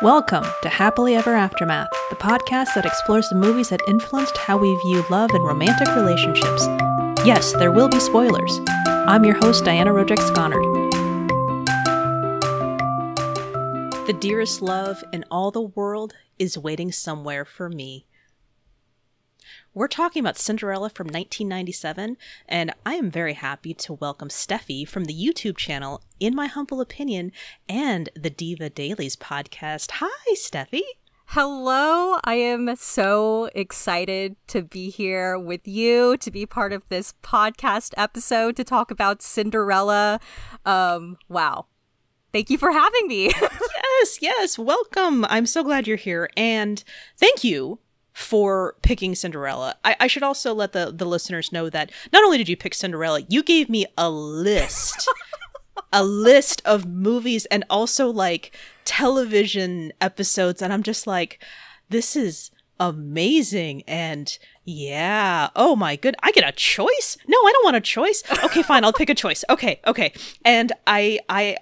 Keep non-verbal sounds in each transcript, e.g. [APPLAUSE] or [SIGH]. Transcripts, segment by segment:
Welcome to Happily Ever Aftermath, the podcast that explores the movies that influenced how we view love and romantic relationships. Yes, there will be spoilers. I'm your host, Diana Roderick Sconard. The dearest love in all the world is waiting somewhere for me. We're talking about Cinderella from 1997, and I am very happy to welcome Steffi from the YouTube channel, In My Humble Opinion, and the Diva Dailies podcast. Hi, Steffi. Hello, I am so excited to be here with you to be part of this podcast episode to talk about Cinderella. Um, wow. Thank you for having me. [LAUGHS] yes, yes, welcome. I'm so glad you're here. And thank you for picking Cinderella. I, I, should also let the, the listeners know that not only did you pick Cinderella, you gave me a list. [LAUGHS] a list of movies and also like television episodes and I'm just like this is amazing and yeah oh my good i get a choice no i don't want a choice okay fine i'll pick a choice okay okay and i i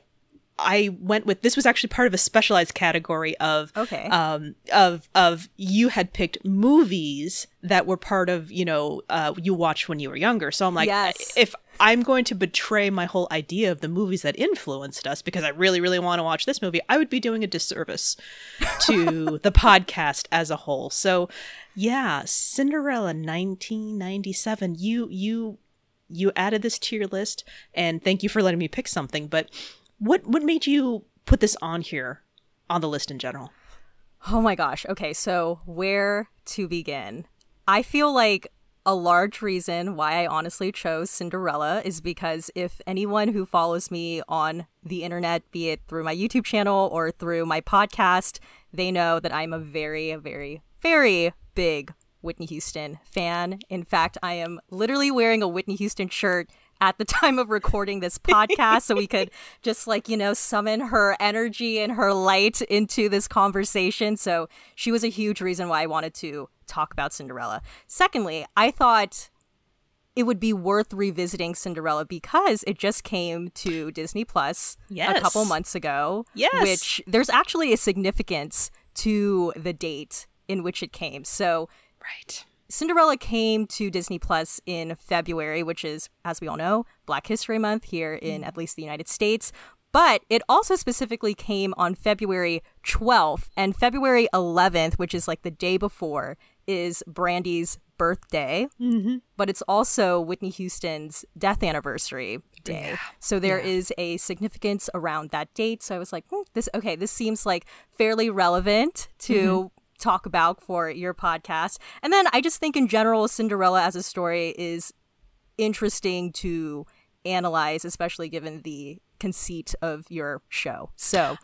I went with this was actually part of a specialized category of okay. um of of you had picked movies that were part of you know uh you watched when you were younger. So I'm like yes. if I'm going to betray my whole idea of the movies that influenced us because I really really want to watch this movie I would be doing a disservice to [LAUGHS] the podcast as a whole. So yeah Cinderella 1997 you you you added this to your list and thank you for letting me pick something but what what made you put this on here on the list in general? Oh my gosh. Okay, so where to begin? I feel like a large reason why I honestly chose Cinderella is because if anyone who follows me on the internet, be it through my YouTube channel or through my podcast, they know that I'm a very, very, very big Whitney Houston fan. In fact, I am literally wearing a Whitney Houston shirt at the time of recording this podcast so we could [LAUGHS] just like you know summon her energy and her light into this conversation. So she was a huge reason why i wanted to talk about cinderella. Secondly i thought it would be worth revisiting cinderella because it just came to disney plus yes. a couple months ago yes. which there's actually a significance to the date in which it came. So right Cinderella came to Disney Plus in February, which is, as we all know, Black History Month here in at least the United States. But it also specifically came on February 12th, and February 11th, which is like the day before, is Brandy's birthday. Mm-hmm. But it's also Whitney Houston's death anniversary day. Yeah. So there Yeah. is a significance around that date. So I was like, hmm, this okay, this seems like fairly relevant to talk about for your podcast. And then I just think in general Cinderella as a story is interesting to analyze, especially given the conceit of your show. So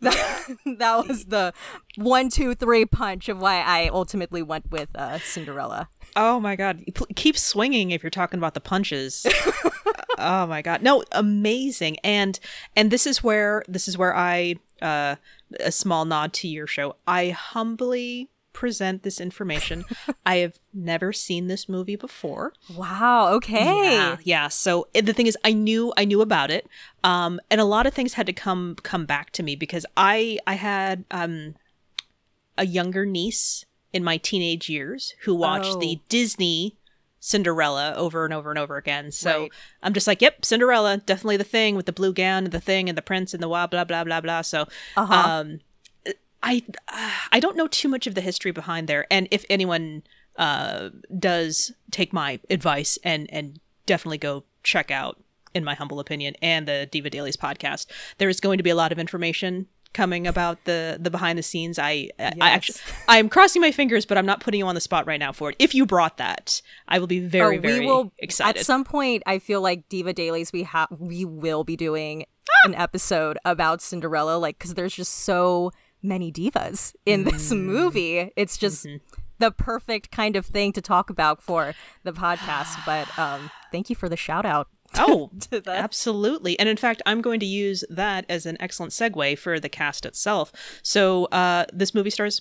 that, [LAUGHS] that was the one, two, three punch of why I ultimately went with uh, Cinderella. Oh my god, keep swinging if you're talking about the punches. [LAUGHS] oh my god. No, amazing. And and this is where this is where I uh a small nod to your show. I humbly present this information. [LAUGHS] I have never seen this movie before. Wow. Okay. Yeah, yeah. So eh, the thing is, I knew I knew about it, um, and a lot of things had to come come back to me because I I had um a younger niece in my teenage years who watched Oh. the Disney Cinderella over and over and over again. So Right. I'm just like, yep, Cinderella, definitely the thing with the blue gown, and the thing, and the prince, and the blah blah blah blah blah. So Uh-huh. um, I I don't know too much of the history behind there, and if anyone uh does take my advice and and definitely go check out, in my humble opinion, and the Diva Dailies podcast, there is going to be a lot of information coming about the the behind the scenes. I I actually I'm crossing my fingers, but I'm not putting you on the spot right now for it. If you brought that, I will be very Oh, very will excited. At some point, I feel like Diva Dailies we have we will be doing an episode about Cinderella, like because there's just so many divas in this Mm. movie. It's just Mm-hmm. the perfect kind of thing to talk about for the podcast. [SIGHS] But um, thank you for the shout out. [LAUGHS] Oh, [LAUGHS] absolutely. And in fact, I'm going to use that as an excellent segue for the cast itself. So, uh, this movie stars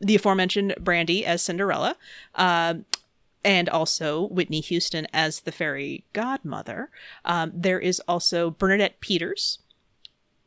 the aforementioned Brandy as Cinderella, um, and also Whitney Houston as the fairy godmother. Um, there is also Bernadette Peters,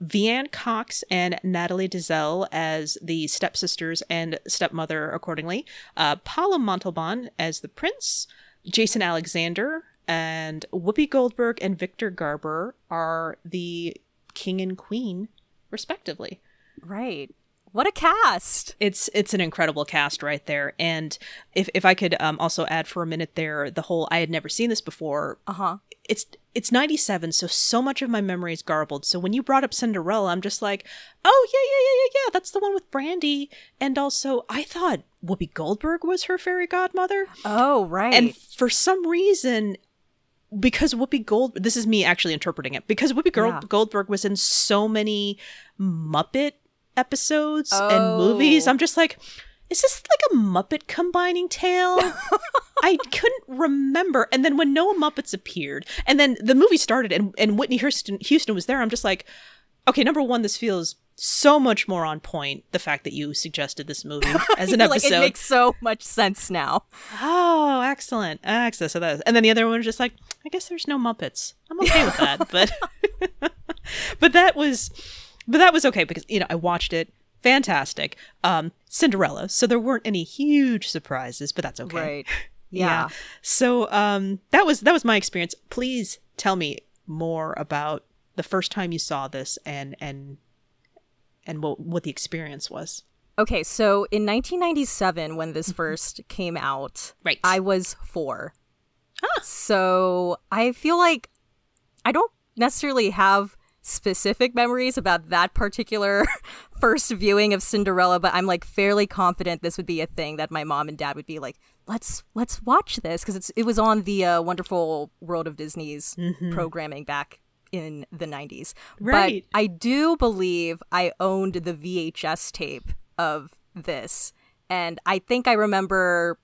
Veanne Cox and Natalie Desselle as the stepsisters and stepmother, accordingly. Uh, Paolo Montalban as the prince. Jason Alexander and Whoopi Goldberg and Victor Garber are the king and queen, respectively. Right. What a cast! It's it's an incredible cast right there. And if if I could um, also add for a minute there, the whole I had never seen this before. Uh huh. It's it's 97 so so much of my memory is garbled so when you brought up cinderella i'm just like oh yeah yeah yeah yeah yeah that's the one with brandy and also i thought whoopi goldberg was her fairy godmother Oh, right. and for some reason because whoopi gold this is me actually interpreting it because whoopi Gold- Yeah. goldberg was in so many muppet episodes Oh. and movies i'm just like is this like a muppet combining tale I [LAUGHS] couldn't remember. And then when Noah Muppets appeared, and then the movie started, and, and Whitney Houston, Houston was there, I'm just like, okay, number one, this feels so much more on point. The fact that you suggested this movie [LAUGHS] as an like episode. it makes so much sense now. oh, excellent, excellent. So that, and then the other one was just like, I guess there's no Muppets. I'm okay with that, [LAUGHS] but [LAUGHS] but that was but that was okay because you know I watched it. Fantastic. Um, Cinderella. So there weren't any huge surprises, but that's okay. Right. Yeah. So um that was that was my experience. Please tell me more about the first time you saw this and and and what what the experience was. Okay, so in 1997, when this mm-hmm. first came out, Right. I was four. Ah. So I feel like I don't necessarily have specific memories about that particular [LAUGHS] first viewing of Cinderella, but I'm like fairly confident this would be a thing that my mom and dad would be like, "Let's let's watch this" because it's it was on the uh, Wonderful World of Disney's mm-hmm. programming back in the 90s. Right. But I do believe I owned the VHS tape of this. And I think I remember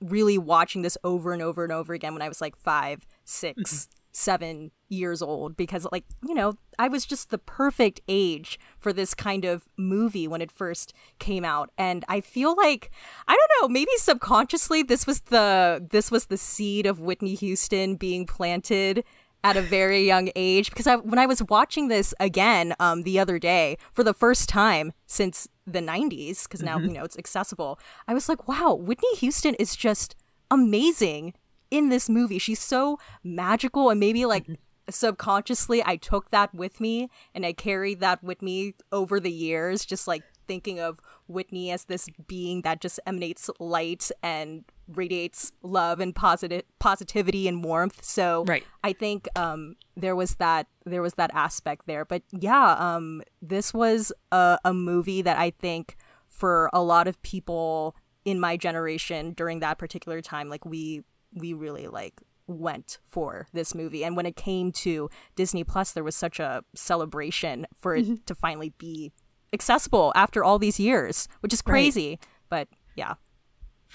really watching this over and over and over again when I was like five, six, mm-hmm. seven years old because, like, you know, I was just the perfect age for this kind of movie when it first came out. And I feel like I don't know, maybe subconsciously this was the this was the seed of Whitney Houston being planted at a very young age because I, when I was watching this again um, the other day for the first time since the 90s because now you know it's accessible I was like wow Whitney Houston is just amazing in this movie. She's so magical and maybe like subconsciously I took that with me and I carried that with me over the years just like thinking of Whitney as this being that just emanates light and radiates love and positive positivity and warmth so Right. I think um, there was that there was that aspect there. But yeah, um, this was a, a movie that I think for a lot of people in my generation during that particular time, like we we really like went for this movie. And when it came to Disney Plus, there was such a celebration for it to finally be accessible after all these years, which is crazy. But yeah.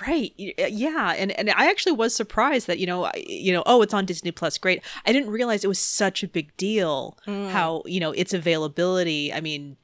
Right. Uh, Yeah, and and I actually was surprised that you know I- you know oh it's on Disney Plus great. I didn't realize it was such a big deal how you know its availability. I mean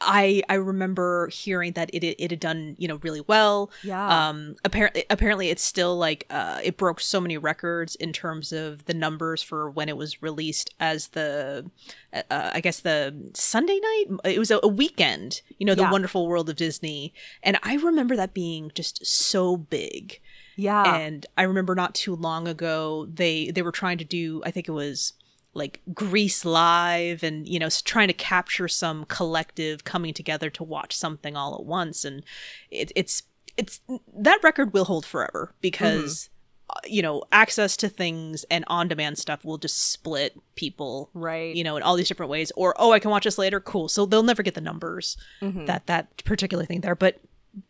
I I remember hearing that it it had done you know really well. Yeah. Um. Apparently, apparently, it's still like uh, it broke so many records in terms of the numbers for when it was released as the, uh, I guess the Sunday night. It was a, a weekend. You know, the Yeah. Wonderful World of Disney, and I remember that being just so big. Yeah. And I remember not too long ago they they were trying to do I think it was like Grease live and you know trying to capture some collective coming together to watch something all at once. And it, it's it's that record will hold forever because uh, you know access to things and on demand stuff will just split people Right. you know in all these different ways. Or oh I can watch this later. Cool. So they'll never get the numbers that that particular thing there. But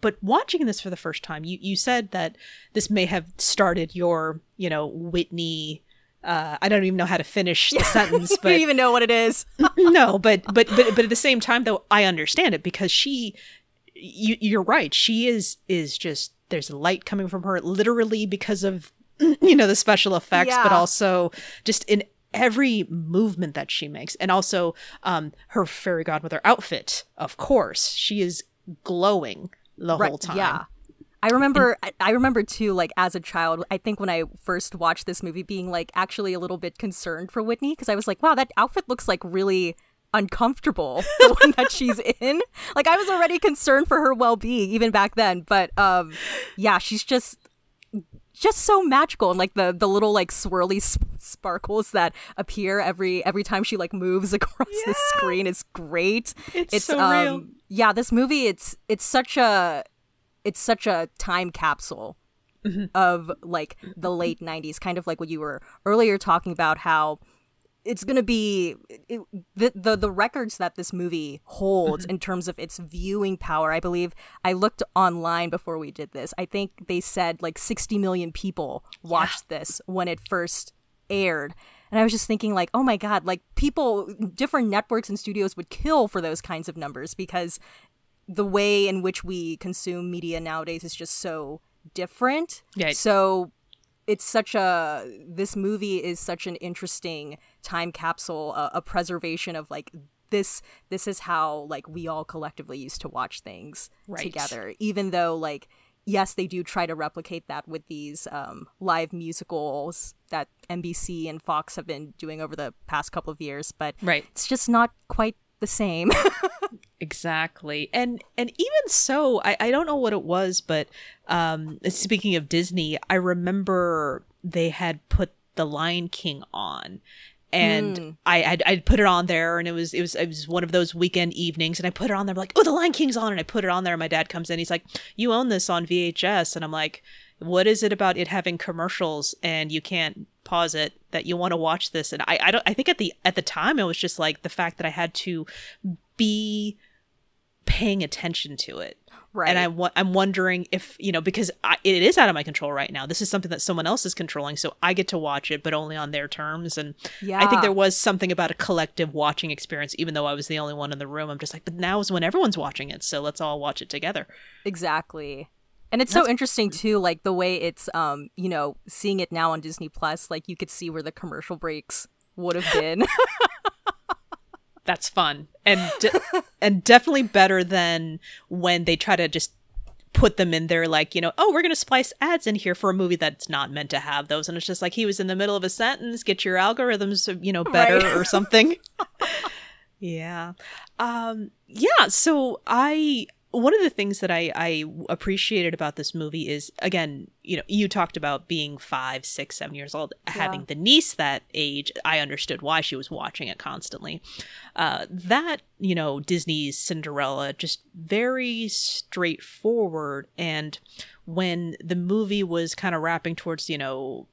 but watching this for the first time you you said that this may have started your you know Whitney uh, I don't even know how to finish the [LAUGHS] sentence, but don't even know what it is. [LAUGHS] no, but but but but at the same time, though, I understand it because she, you, you're right. She is is just there's light coming from her, literally because of [LAUGHS] you know the special effects, but also just in every movement that she makes, and also um her fairy godmother outfit. Of course, she is glowing the whole time. Yeah. I remember I, remember too like as a child I think when I first watched this movie being like actually a little bit concerned for Whitney because I was like wow that outfit looks like really uncomfortable [LAUGHS] the one that she's in like i was already concerned for her well-being even back then but um yeah she's just just so magical and like the the little like swirly sp- sparkles that appear every every time she like moves [LAUGHS] across Yeah. the screen is great It's so real. yeah this movie it's it's such a it's such a time capsule Mm-hmm. of like the late 90s kind of like what you were earlier talking about how it's going to be it, the, the the records that this movie holds Mm-hmm. in terms of its viewing power i believe i looked online before we did this i think they said like 60 million people watched this when it first aired and i was just thinking like oh my god like people different networks and studios would kill for those kinds of numbers because the way in which we consume media nowadays is just so different Yeah. so it's such a this movie is such an interesting time capsule a, a preservation of like this this is how like we all collectively used to watch things Right. together even though like yes they do try to replicate that with these um, live musicals that nbc and fox have been doing over the past couple of years but Right. it's just not quite the same [LAUGHS] Exactly. And and even so, I, I don't know what it was, but um speaking of Disney, I remember they had put The Lion King on. And Hmm. I I'd, I'd put it on there, and it was it was it was one of those weekend evenings, and I put it on there, like, oh, The Lion King's on, and I put it on there, and my dad comes in, he's like, you own this on VHS, and I'm like, what is it about it having commercials and you can't pause it that you want to watch this? And I I don't I think at the at the time it was just like the fact that I had to be paying attention to it. right And I wa- I'm wondering if, you know, because I, it is out of my control right now. This is something that someone else is controlling, so I get to watch it, but only on their terms. And I think there was something about a collective watching experience, even though I was the only one in the room. I'm just like, but now is when everyone's watching it, so let's all watch it together. Exactly. And it's so interesting too, like the way it's um, you know, seeing it now on Disney Plus, like you could see where the commercial breaks would have been. [LAUGHS] That's fun. And de- and definitely better than when they try to just put them in there like you know oh we're gonna splice ads in here for a movie that's not meant to have those. And it's just like he was in the middle of a sentence get your algorithms you know [LAUGHS] better Right. or something. [LAUGHS] Yeah. Um yeah so i one of the things that I, I appreciated about this movie is again you know you talked about being five six seven years old having the niece that age i understood why she was watching it constantly. Uh, that you know disney's cinderella just very straightforward. And when the movie was kind of wrapping towards you know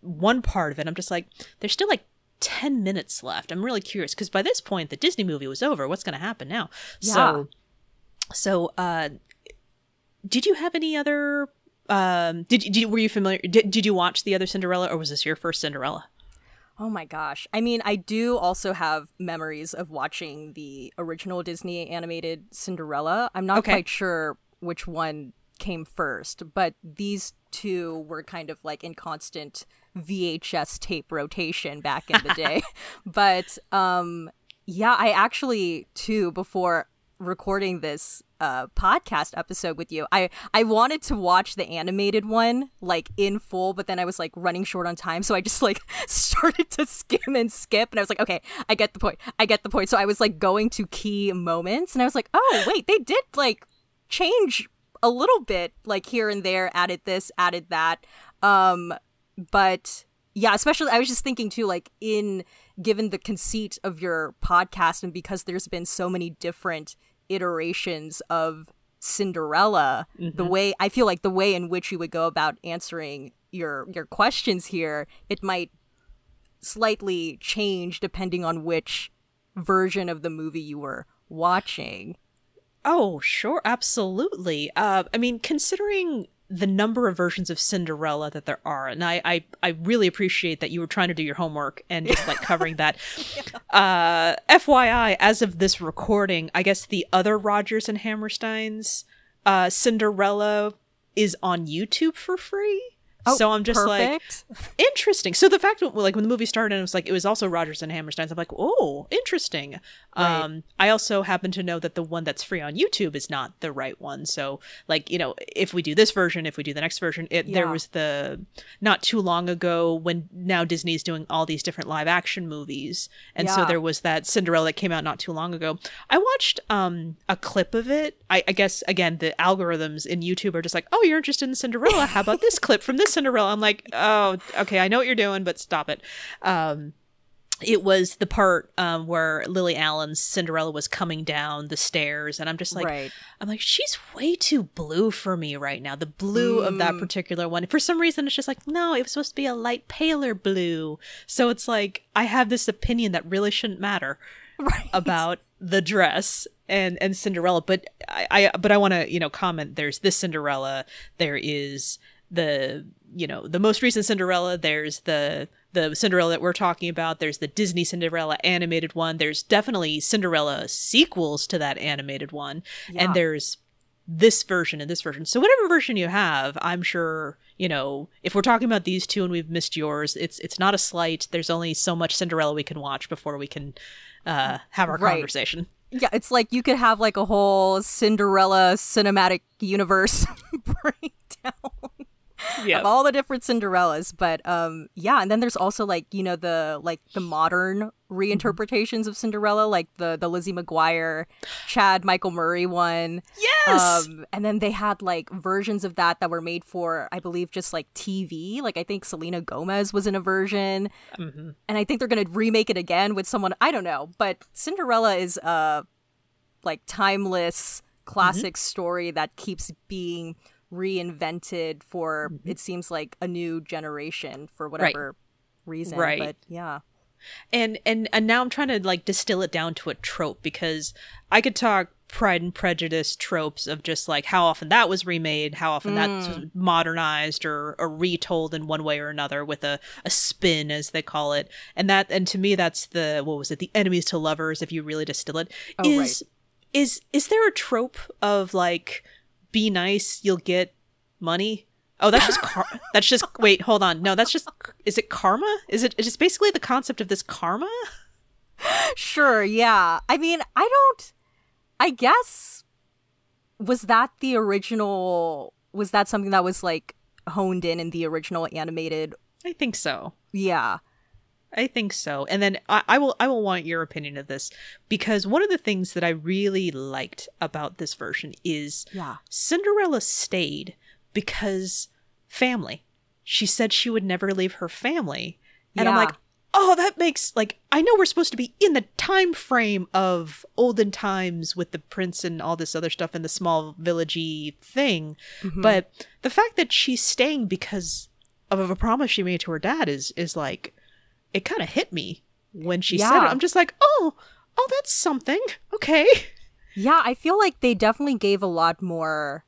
one part of it i'm just like there's still like 10 minutes left. I'm really curious because by this point the disney movie was over. What's going to happen now? So so uh did you have any other um did, did you were you familiar did, did you watch the other cinderella or was this your first cinderella oh my gosh. I mean, I do also have memories of watching the original Disney animated Cinderella. I'm not Okay. quite sure which one came first, but these two were kind of like in constant VHS tape rotation back in the day. [LAUGHS] but um yeah, I actually too before recording this uh podcast episode with you, I I wanted to watch the animated one like in full, but then I was like running short on time, so I just like [LAUGHS] started to skim and skip and I was like, okay, I get the point. I get the point. So I was like going to key moments and I was like, "Oh, wait, they did like change a little bit like here and there, added this, added that." Um but yeah especially i was just thinking too like in given the conceit of your podcast and because there's been so many different iterations of cinderella the way i feel like the way in which you would go about answering your your questions here it might slightly change depending on which version of the movie you were watching Oh, sure, absolutely. Uh, I mean, considering the number of versions of Cinderella that there are, and I, I, I really appreciate that you were trying to do your homework and just like covering that. [LAUGHS] Uh, FYI, as of this recording, I guess the other Rodgers and Hammerstein's uh, Cinderella is on YouTube for free. Oh, so I'm just perfect. like, [LAUGHS] interesting. So the fact like when the movie started, it was like it was also Rodgers and Hammerstein's. I'm like, oh, interesting. Right. Um, I also happen to know that the one that's free on YouTube is not the right one. So like you know, if we do this version, if we do the next version, it there was the not too long ago when now Disney's doing all these different live action movies, and so there was that Cinderella that came out not too long ago. I watched um a clip of it. I, I guess again the algorithms in YouTube are just like, oh, you're interested in Cinderella. How about this clip from this Cinderella? I'm like, oh, okay, I know what you're doing, but stop it. Um, it was the part um, where Lily Allen's Cinderella was coming down the stairs, and I'm just like, right. I'm like, she's way too blue for me right now. The blue of that particular one. For some reason, it's just like, no, it was supposed to be a light paler blue. So it's like, I have this opinion that really shouldn't matter [LAUGHS] Right. about the dress and and Cinderella. But I, I but I want to you know comment. There's this Cinderella. There is the you know the most recent Cinderella. There's the the Cinderella that we're talking about. There's the Disney Cinderella animated one. There's definitely Cinderella sequels to that animated one, Yeah. and there's this version and this version. So whatever version you have, I'm sure you know if we're talking about these two and we've missed yours, it's it's not a slight. There's only so much Cinderella we can watch before we can uh, have our Right. conversation. Yeah, it's like you could have like a whole Cinderella cinematic universe [LAUGHS] breakdown Yeah. of all the different Cinderellas. But um yeah, and then there's also like, you know, the like the modern reinterpretations of Cinderella, like the the Lizzie McGuire, Chad Michael Murray one. yes. Um, and then they had like versions of that that were made for, I believe, just like TV. Like I think Selena Gomez was in a version, Mhm. and I think they're gonna remake it again with someone I don't know. But Cinderella is a like timeless classic story that keeps being reinvented for mm-hmm. it seems like a new generation for whatever reason. Right. But yeah. and and and now I'm trying to like distill it down to a trope because I could talk Pride and Prejudice tropes of just like how often that was remade, how often that's mm. modernized or, or retold in one way or another with a, a spin as they call it. And that and to me that's the what was it, the enemies to lovers if you really distill it. Oh, is is is there a trope of like be nice, you'll get money? Oh, that's just car- [LAUGHS] that's just wait, hold on. No, that's just is it karma? Is it is it basically the concept of this karma? Sure, yeah. I mean, I don't I guess was that the original was that something that was like honed in in the original animated I think so. yeah. I think so. And then I, I will I will want your opinion of this because one of the things that I really liked about this version is Yeah. Cinderella stayed because family. She said she would never leave her family. And I'm like, oh, that makes like I know we're supposed to be in the time frame of olden times with the prince and all this other stuff in the small villagey thing. Mm-hmm. But the fact that she's staying because of a promise she made to her dad is is like it kind of hit me when she said it. I'm just like, oh, oh, that's something. Okay. Yeah, I feel like they definitely gave a lot more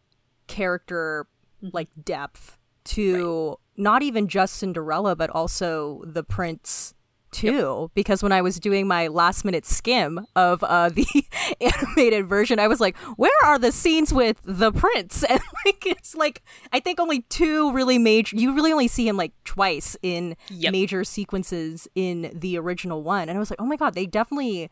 character mm-hmm. like depth to not even just Cinderella but also the prince too because when I was doing my last minute skim of uh the [LAUGHS] animated version I was like where are the scenes with the prince? [LAUGHS] And like it's like I think only two really major you really only see him like twice in Yep. major sequences in the original one. And I was like oh my god they definitely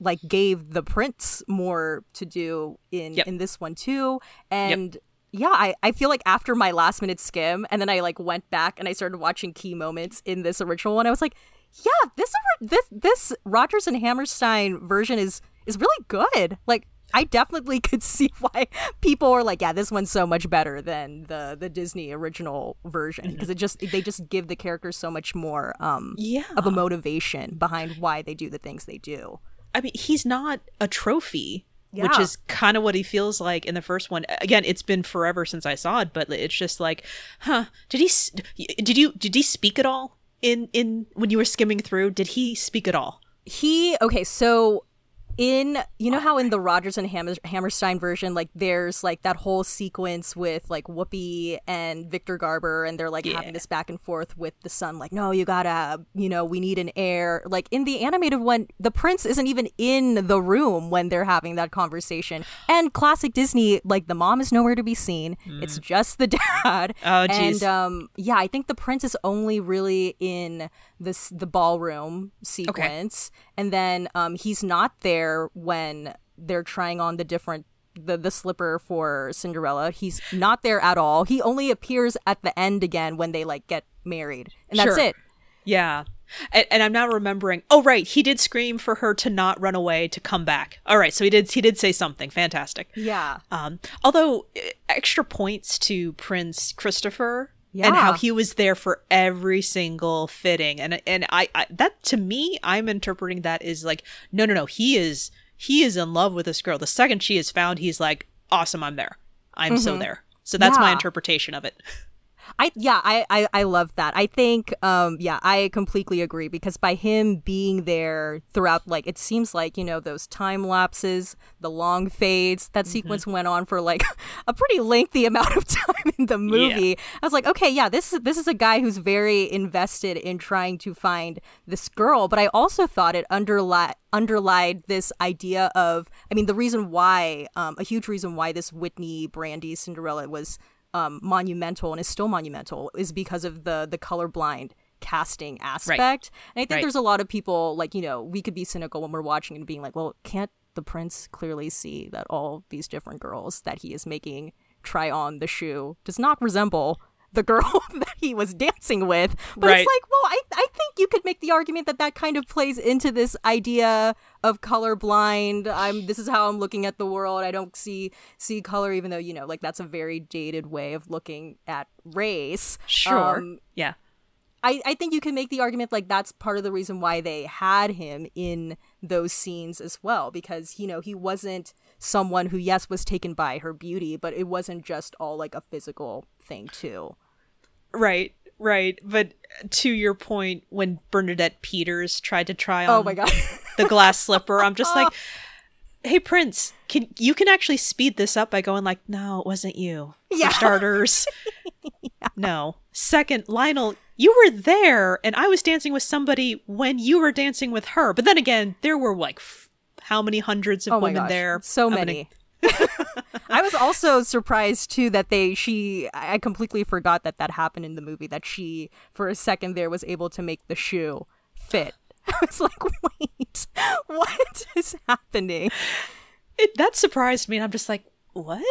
like gave the prince more to do in Yep. in this one too. And yeah I, I feel like after my last minute skim and then i like went back and i started watching key moments in this original one i was like yeah this this this rodgers and hammerstein version is is really good like i definitely [LAUGHS] could see why people are like yeah this one's so much better than the the disney original version because it just they just give the characters so much more um Yeah. of a motivation behind why they do the things they do I mean, he's not a trophy, which is kind of what he feels like in the first one. Again, it's been forever since I saw it, but it's just like, huh? Did he? Did you? Did he speak at all in in when you were skimming through? Did he speak at all? he okay so in you know how in the Rodgers and Hammer- Hammerstein version, like there's like that whole sequence with like Whoopi and Victor Garber, and they're like Yeah. having this back and forth with the son, like, no, you gotta, you know, we need an heir. Like in the animated one, the prince isn't even in the room when they're having that conversation. And classic Disney, like the mom is nowhere to be seen. It's just the [LAUGHS] dad. Mm. Oh, and jeez. um, yeah, I think the prince is only really in this the ballroom sequence, and then um, he's not there when they're trying on the different the the slipper for Cinderella. He's not there at all. He only appears at the end again when they like get married, and that's Sure. it. Yeah. And, and I'm now remembering. Oh, right. He did scream for her to not run away, to come back. All right. So he did. He did say something. Fantastic. Yeah, Um, although eh, extra points to Prince Christopher and how he was there for every single fitting, and and I, I that to me, I'm interpreting that is like no, no, no. He is he is in love with this girl. The second she is found, he's like, awesome. I'm there. I'm so there. So that's my Mm-hmm. Interpretation of it. [LAUGHS] I yeah, I, I I love that. I think um yeah, I completely agree because by him being there throughout like it seems like, you know, those time lapses, the long fades, that sequence went on for like [LAUGHS] a pretty lengthy [LAUGHS] amount of time in the movie. I was like, okay, yeah, this is this is a guy who's very invested in trying to find this girl, but I also thought it underlie underlied this idea of I mean, the reason why um a huge reason why this Whitney Brandy Cinderella was um, monumental and is still monumental is because of the the colorblind casting aspect. And I think Right. there's a lot of people like you know we could be cynical when we're watching and being like, well, can't the prince clearly see that all these different girls that he is making try on the shoe does not resemble the girl [LAUGHS] that he was dancing with. But Right. it's like, well, I, I think you could make the argument that that kind of plays into this idea of colorblind. I'm this is how I'm looking at the world. I don't see see color, even though you know, like that's a very dated way of looking at race. Sure. Um, yeah. I, I think you can make the argument like that's part of the reason why they had him in those scenes as well because you know he wasn't someone who yes was taken by her beauty but it wasn't just all like a physical thing too Right, right. But to your point, when Bernadette Peters tried to try oh on oh my god the glass slipper, I'm just like, [LAUGHS] hey Prince, can you can actually speed this up by going like, no, it wasn't you. Yeah. For starters. [LAUGHS] No. Second, Lionel, you were there and I was dancing with somebody when you were dancing with her. But then again, there were like f- how many hundreds of oh women there? so How many I was also surprised too that they she I completely forgot that that happened in the movie that she for a second there was able to make the shoe fit. [LAUGHS] I was like, wait, what is happening? It, that surprised me, and I'm just like, what?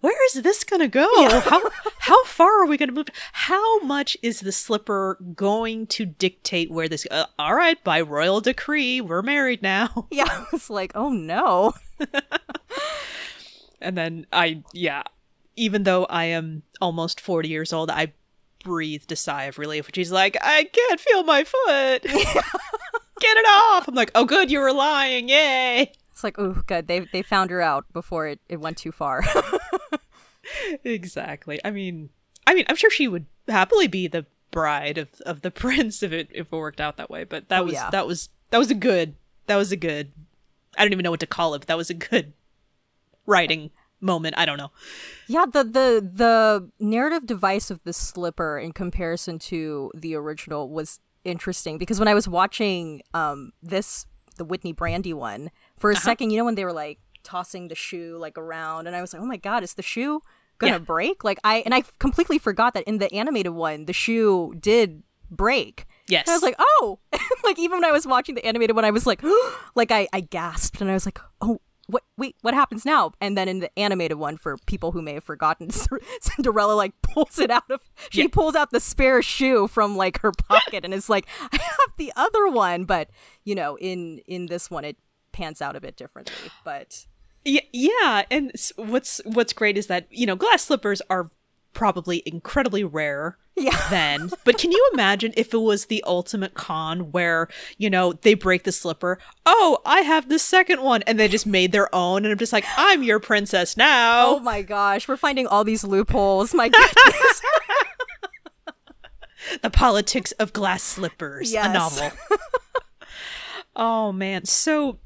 Where is this gonna go? [LAUGHS] How how far are we gonna move? How much is the slipper going to dictate where this? Uh, all right, by royal decree, we're married now. Yeah, I was like, oh no. [LAUGHS] And then I, yeah, even though I am almost 40 years old, I breathed a sigh of relief. When she's like, I can't feel my foot. [LAUGHS] [LAUGHS] Get it off. I'm like, oh, good, you were lying. Yay. It's like, oh, good. They they found her out before it, it went too far. [LAUGHS] exactly. I mean, I mean, I'm sure she would happily be the bride of, of the prince if it if it worked out that way. But that Oh, was yeah. that was that was a good that was a good. I don't even know what to call it. But that was a good writing moment. I don't know. yeah, the the the narrative device of the slipper in comparison to the original was interesting because when I was watching um this the Whitney Brandy one for a second, you know when they were like tossing the shoe like around and I was like, "Oh my god, is the shoe going to Yeah. break?" Like I and I completely forgot that in the animated one, the shoe did break. Yes. And I was like, oh, [LAUGHS] like even when I was watching the animated one, I was like, [GASPS] like I, I gasped and I was like, oh, what, wait, what happens now? And then in the animated one, for people who may have forgotten, [LAUGHS] Cinderella like pulls it out of, she Yeah. pulls out the spare shoe from like her pocket and is like, I have the other one. But you know, in in this one, it pans out a bit differently. But Yeah, yeah, and what's what's great is that you know glass slippers are probably incredibly rare yeah, [LAUGHS] then. But can you imagine if it was the ultimate con where you know they break the slipper? Oh, I have the second one, and they just made their own, and I'm just like, I'm your princess now. oh my gosh, we're finding all these loopholes. My goodness. [LAUGHS] [LAUGHS] The politics of glass slippers, Yes. a novel. oh man, so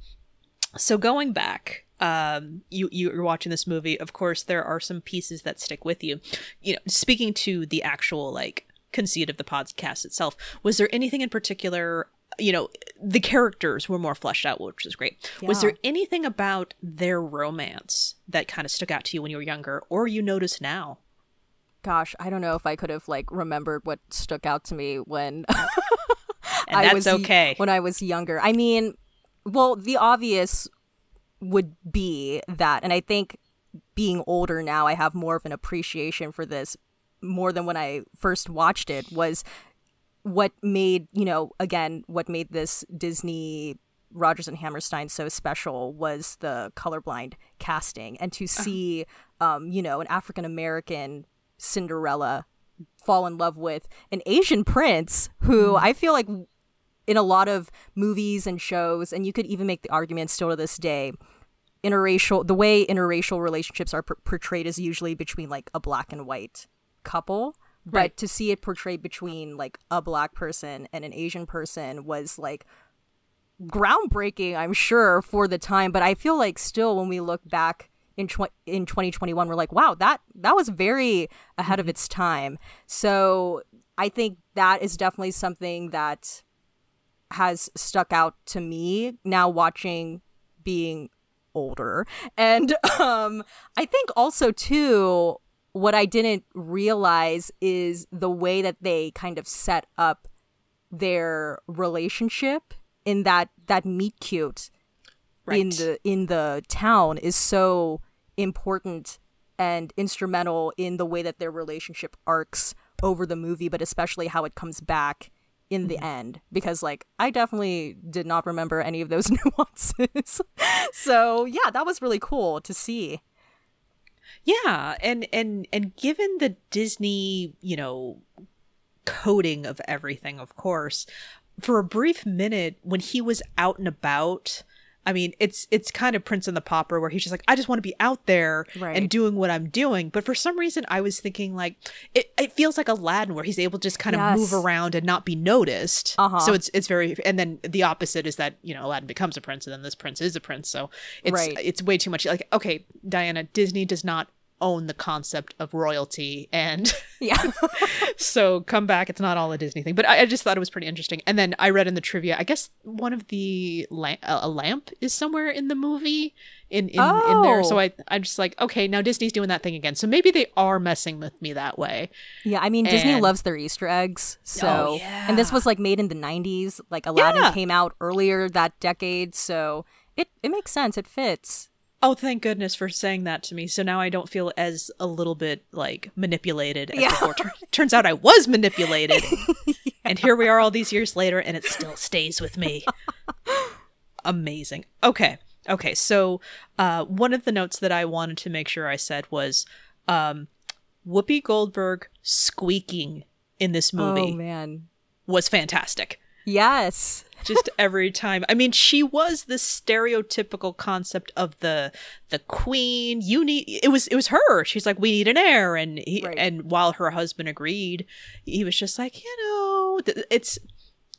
so going back um you you're watching this movie of course there are some pieces that stick with you. You know speaking to the actual like conceit of the podcast itself was there anything in particular you know the characters were more fleshed out which is great. Was there anything about their romance that kind of stuck out to you when you were younger or you notice now? Gosh, I don't know if I could have like remembered what stuck out to me when [LAUGHS] I that's was okay. when I was younger. I mean, well, the obvious would be that, and I think being older now, I have more of an appreciation for this more than when I first watched it. Was what made you know again what made this Disney Rodgers and Hammerstein so special was the colorblind casting, and to see um, you know an African American Cinderella fall in love with an Asian prince who I feel like in a lot of movies and shows, and you could even make the argument still to this day, interracial the way interracial relationships are portrayed is usually between like a black and white couple. But Right. to see it portrayed between like a black person and an Asian person was like groundbreaking, I'm sure, for the time. But I feel like still when we look back in tw- in 2021, we're like, wow, that that was very ahead of its time. So I think that is definitely something that has stuck out to me now watching being older. And um i think also too what i didn't realize is the way that they kind of set up their relationship in that that meet cute in the in the town is so important and instrumental in the way that their relationship arcs over the movie but especially how it comes back in the mm-hmm. end because like I definitely did not remember any of those [LAUGHS] nuances. so, yeah, that was really cool to see. Yeah, and and and given the Disney, you know, coding of everything, of course, for a brief minute when he was out and about, I mean, it's it's kind of Prince and the Pauper where he's just like, I just want to be out there Right. and doing what I'm doing. But for some reason, I was thinking like it, it feels like Aladdin where he's able to just kind of move around and not be noticed. Uh-huh. So it's it's very and then the opposite is that you know Aladdin becomes a prince and then this prince is a prince. So it's Right. it's way too much. Like okay, Diana, Disney does not own the concept of royalty and [LAUGHS] Yeah. [LAUGHS] so come back it's not all a disney thing but I, I just thought it was pretty interesting and then i read in the trivia i guess one of the la- a lamp is somewhere in the movie in in, in there so Oh. i i'm just like okay now disney's doing that thing again so maybe they are messing with me that way yeah, I mean Disney loves their Easter eggs. Oh, so Oh, and this was like made in the 90s. Like Aladdin Yeah. came out earlier that decade, so it it makes sense. It fits. Oh thank goodness for saying that to me. So now i don't feel as a little bit like manipulated as Yeah. before. Tur- turns out i was manipulated. [LAUGHS] And here we are all these years later and it still stays with me. [LAUGHS] Amazing. Okay. Okay. So uh one of the notes that i wanted to make sure i said was um whoopi goldberg squeaking in this movie Oh man. was fantastic Yes. just every time i mean she was the stereotypical concept of the the queen you need it was it was her she's like we need an heir and he, Right. and while her husband agreed he was just like you know it's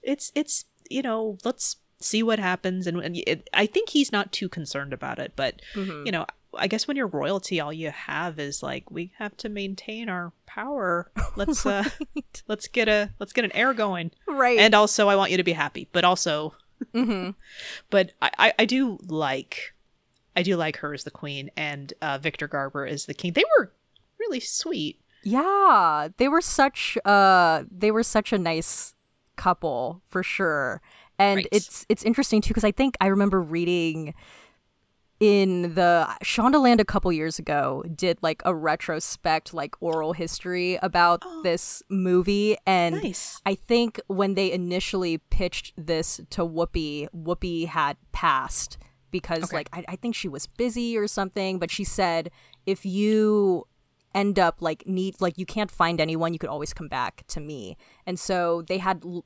it's it's you know let's see what happens and, and it, i think he's not too concerned about it but Mm-hmm. you know i guess when you're royalty all you have is like we have to maintain our power [LAUGHS] let's uh let's get a let's get an heir going Right. and also I want you to be happy, but also, mm-hmm. but I, I, I do like, I do like her as the queen and uh, Victor Garber as the king. They were really sweet. Yeah, they were such uh they were such a nice couple for sure. And Right. it's it's interesting too because I think I remember reading in the Shondaland a couple years ago did like a retrospect like oral history about oh. this movie and Nice. I think when they initially pitched this to Whoopi, Whoopi had passed because Okay. like I, I think she was busy or something, but she said if you end up like need like you can't find anyone, you could always come back to me. And so they had l-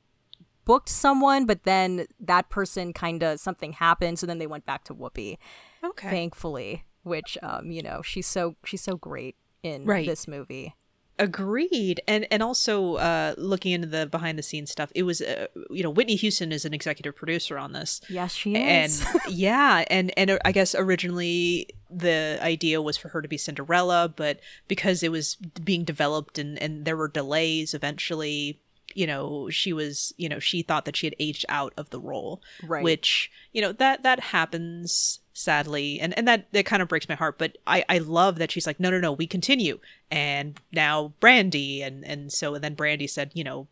booked someone, but then that person kind of something happened, so then they went back to Whoopi. Okay. Thankfully, which um you know she's so she's so great in Right. this movie. Agreed, and and also uh, looking into the behind the scenes stuff, it was uh, you know Whitney Houston is an executive producer on this. Yes, she is. And [LAUGHS] yeah, and and I guess originally the idea was for her to be Cinderella, but because it was being developed and and there were delays, eventually you know she was you know she thought that she had aged out of the role Right. which you know that that happens sadly and and that that kind of breaks my heart but i i love that she's like no no no we continue and now brandy and and so and then brandy said you know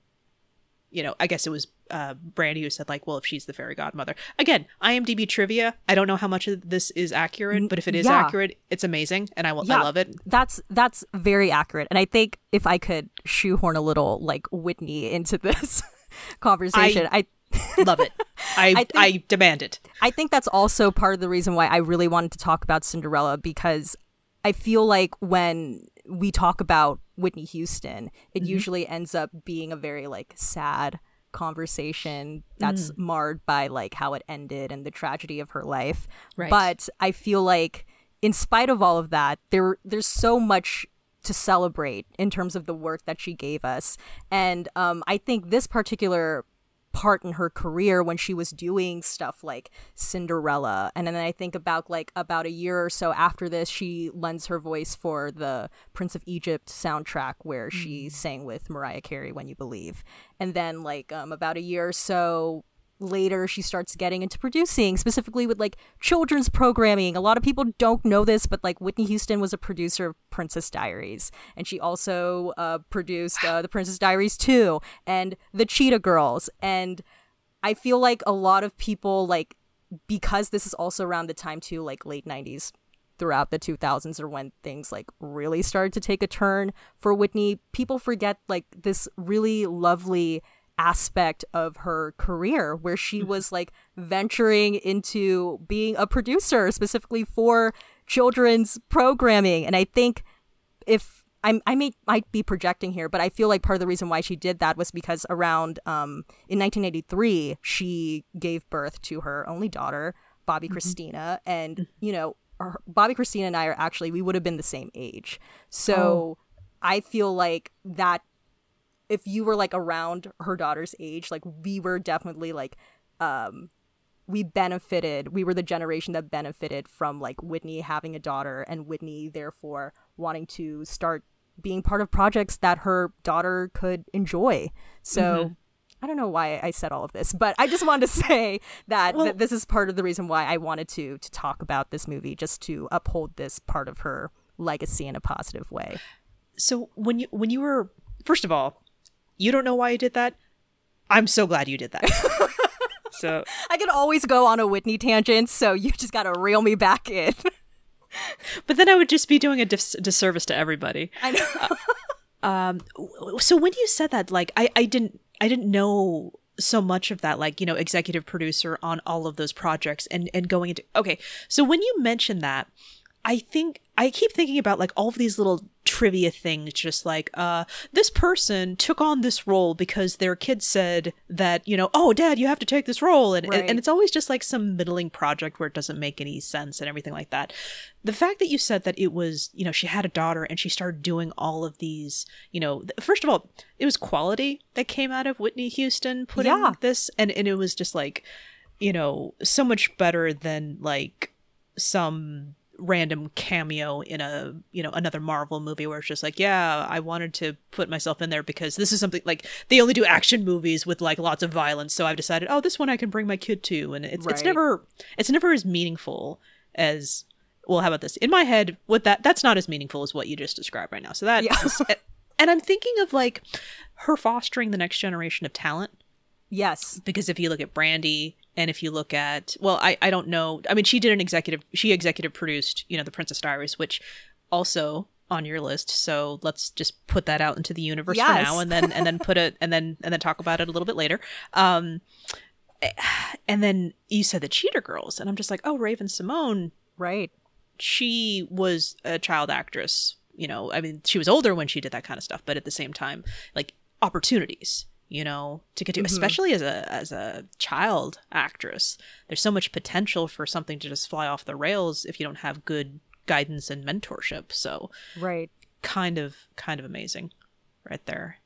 you know i guess it was uh brandy who said like well if she's the fairy godmother again imdb trivia i don't know how much of this is accurate but if it is yeah. accurate it's amazing and i will Yeah. i love it That's that's very accurate. And I think if I could shoehorn a little like Whitney into this [LAUGHS] conversation, I love it [LAUGHS] i I I, demand it I think that's also part of the reason why I really wanted to talk about Cinderella because I feel like when we talk about Whitney Houston, it Mm-hmm. usually ends up being a very like sad conversation that's Mm. marred by like how it ended and the tragedy of her life. Right. But I feel like in spite of all of that, there there's so much to celebrate in terms of the work that she gave us. And um, I think this particular part in her career when she was doing stuff like Cinderella. And then I think about like about a year or so after this she lends her voice for the Prince of Egypt soundtrack where she sang with Mariah Carey when you believe. And then like um about a year or so later she starts getting into producing specifically with like children's programming. A lot of people don't know this but like whitney houston was a producer of princess diaries and she also uh, produced uh, the princess diaries 2 and the cheetah girls. And i feel like a lot of people like because this is also around the time too like late 90s throughout the 2000s or when things like really started to take a turn for Whitney, people forget like this really lovely aspect of her career where she mm-hmm. was like venturing into being a producer specifically for children's programming. And I think if I'm, I may might be projecting here, but I feel like part of the reason why she did that was because around um, in 1983 she gave birth to her only daughter, Bobbi mm-hmm. Kristina, and mm. you know her, Bobbi Kristina and I are actually we would have been the same age, so oh. I feel like that if you were like around her daughter's age, like we were definitely like um we benefited we were the generation that benefited from like Whitney having a daughter and Whitney therefore wanting to start being part of projects that her daughter could enjoy. So I don't know why I said all of this, but I just wanted to [LAUGHS] say that, Well- that this is part of the reason why I wanted to to talk about this movie just to uphold this part of her legacy in a positive way. So when you when you were first of all, you don't know why you did that. I'm so glad you did that. [LAUGHS] so I can always go on a Whitney tangent, so you just got to reel me back in. [LAUGHS] but then I would just be doing a dis- disservice to everybody. I know. Um so when you said that like I I didn't I didn't know so much of that like you know executive producer on all of those projects and and going into Okay. So when you mentioned that I think I keep thinking about like all of these little trivia things just like uh this person took on this role because their kid said that you know oh dad you have to take this role and, and Right. and it's always just like some middling project where it doesn't make any sense and everything like that the fact that you said that it was you know she had a daughter and she started doing all of these you know first of all it was quality that came out of whitney houston putting Yeah. this and and it was just like you know so much better than like some random cameo in a you know another marvel movie where it's just like yeah i wanted to put myself in there because this is something like they only do action movies with like lots of violence so i've decided oh this one i can bring my kid to and it's it's never it's never as meaningful as well how about this in my head what that that's not as meaningful as what you just described right now so that Yeah. and i'm thinking of like her fostering the next generation of talent yes. because if you look at Brandy and if you look at well, I I don't know. I mean, she did an executive she executive produced, you know, The Princess Diaries, which also on your list. So let's just put that out into the universe for now and then and then put it and then and then talk about it a little bit later. Um and then you said the Cheetah Girls and I'm just like, "Oh, Raven-Symoné, Right. she was a child actress you know i mean she was older when she did that kind of stuff but at the same time like opportunities you know to get to mm-hmm. especially as a as a child actress there's so much potential for something to just fly off the rails if you don't have good guidance and mentorship so Right. kind of kind of amazing right there.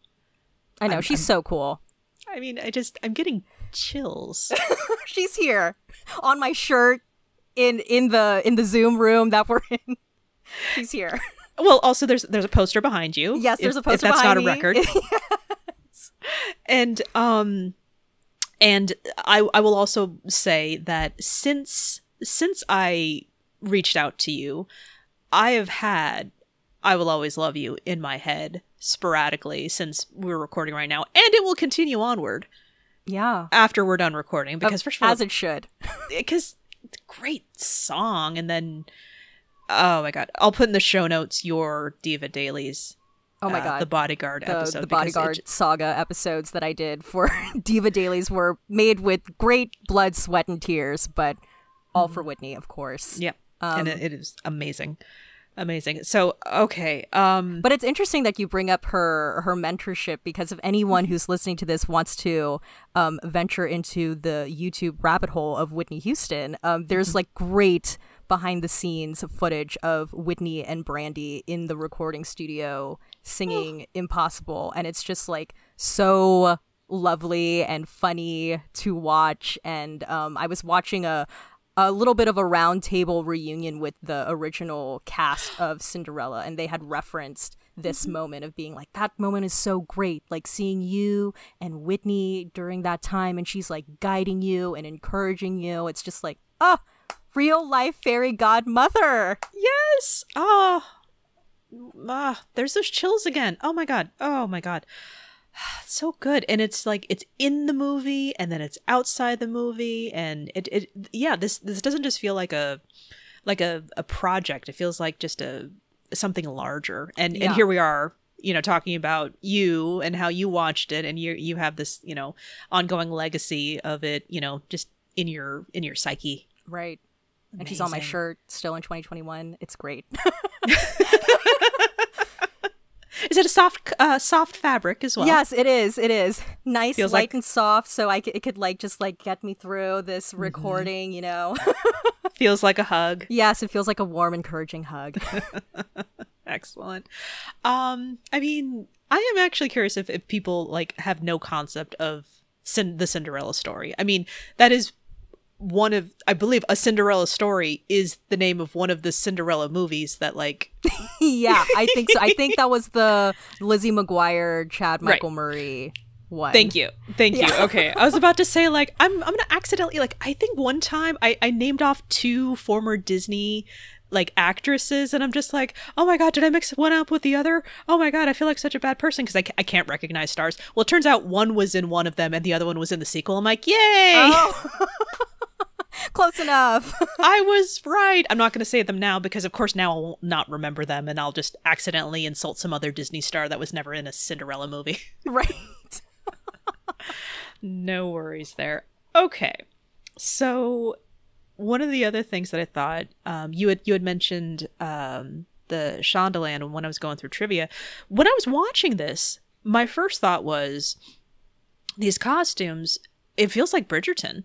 I know I'm- she's so cool. I mean, I just I'm getting chills. [LAUGHS] She's here on my shirt in in the in the Zoom room that we're [LAUGHS] in. She's here. well, also there's there's a poster behind you. Yes, there's if- a poster If that's not a record. [LAUGHS] and um and I I will also say that since since I reached out to you, I have had I will always love you in my head sporadically since we're recording right now, and it will continue onward Yeah. after we're done recording because first of all, As it should. because it's a great song and then oh my god i'll put in the show notes your diva dailies Oh my uh, god. the bodyguard the, episode the because it bodyguard saga episodes that I did for [LAUGHS] Diva Dailies were made with great blood, sweat, and tears, but all for Whitney, of course. yeah and Um, it, it is amazing amazing so okay um But it's interesting that you bring up her her mentorship because if anyone who's listening to this wants to um, venture into the YouTube rabbit hole of Whitney Houston, um, there's like great behind the scenes footage of Whitney and Brandy in the recording studio singing "Impossible," and it's just like so lovely and funny to watch. And um, I was watching a a little bit of a roundtable reunion with the original cast of Cinderella, and they had referenced this moment of being like, that moment is so great. Like seeing you and Whitney during that time, and she's like guiding you and encouraging you. It's just like, oh, real life fairy godmother. yes. Oh ah, there's those chills again. Oh my god. Oh my god. [SIGHS] It's so good. And it's like it's in the movie and then it's outside the movie and it, it yeah this this doesn't just feel like a like a, a project. It feels like just a something larger. And Yeah. and here we are you know talking about you and how you watched it and you you have this you know ongoing legacy of it you know just in your in your psyche. Right. And she's on my shirt still in 2021. It's great. [LAUGHS] is it a soft uh soft fabric as well Yes, it is. It is nice, Feels light like- and soft. So I c- it could like just like get me through this Mm-hmm. recording. You know. [LAUGHS] feels like a hug yes, it feels like a warm, encouraging hug. [LAUGHS] Excellent. Um, I mean, I am actually curious if, if people like have no concept of Cin- the Cinderella story. I mean, that is one of I believe a Cinderella story is the name of one of the Cinderella movies that like [LAUGHS] yeah, I think so. I think that was the Lizzie McGuire, Chad Right. Michael Murray one. Thank you. Thank you. Okay. I was about to say like I'm I'm gonna accidentally like I think one time I, I named off two former Disney like actresses and I'm just like, oh my god, did I mix one up with the other? Oh my god, I feel like such a bad person because I, I can't recognize stars. Well, it turns out one was in one of them and the other one was in the sequel. I'm like, yay! Oh. [LAUGHS] Close enough. [LAUGHS] I was right. I'm not going to say them now because, of course, now I will not remember them and I'll just accidentally insult some other Disney star that was never in a Cinderella movie. [LAUGHS] right. [LAUGHS] no worries there. Okay. So, one of the other things that I thought um, you had you had mentioned um, the Shondaland when I was going through trivia. When I was watching this, my first thought was these costumes. It feels like Bridgerton.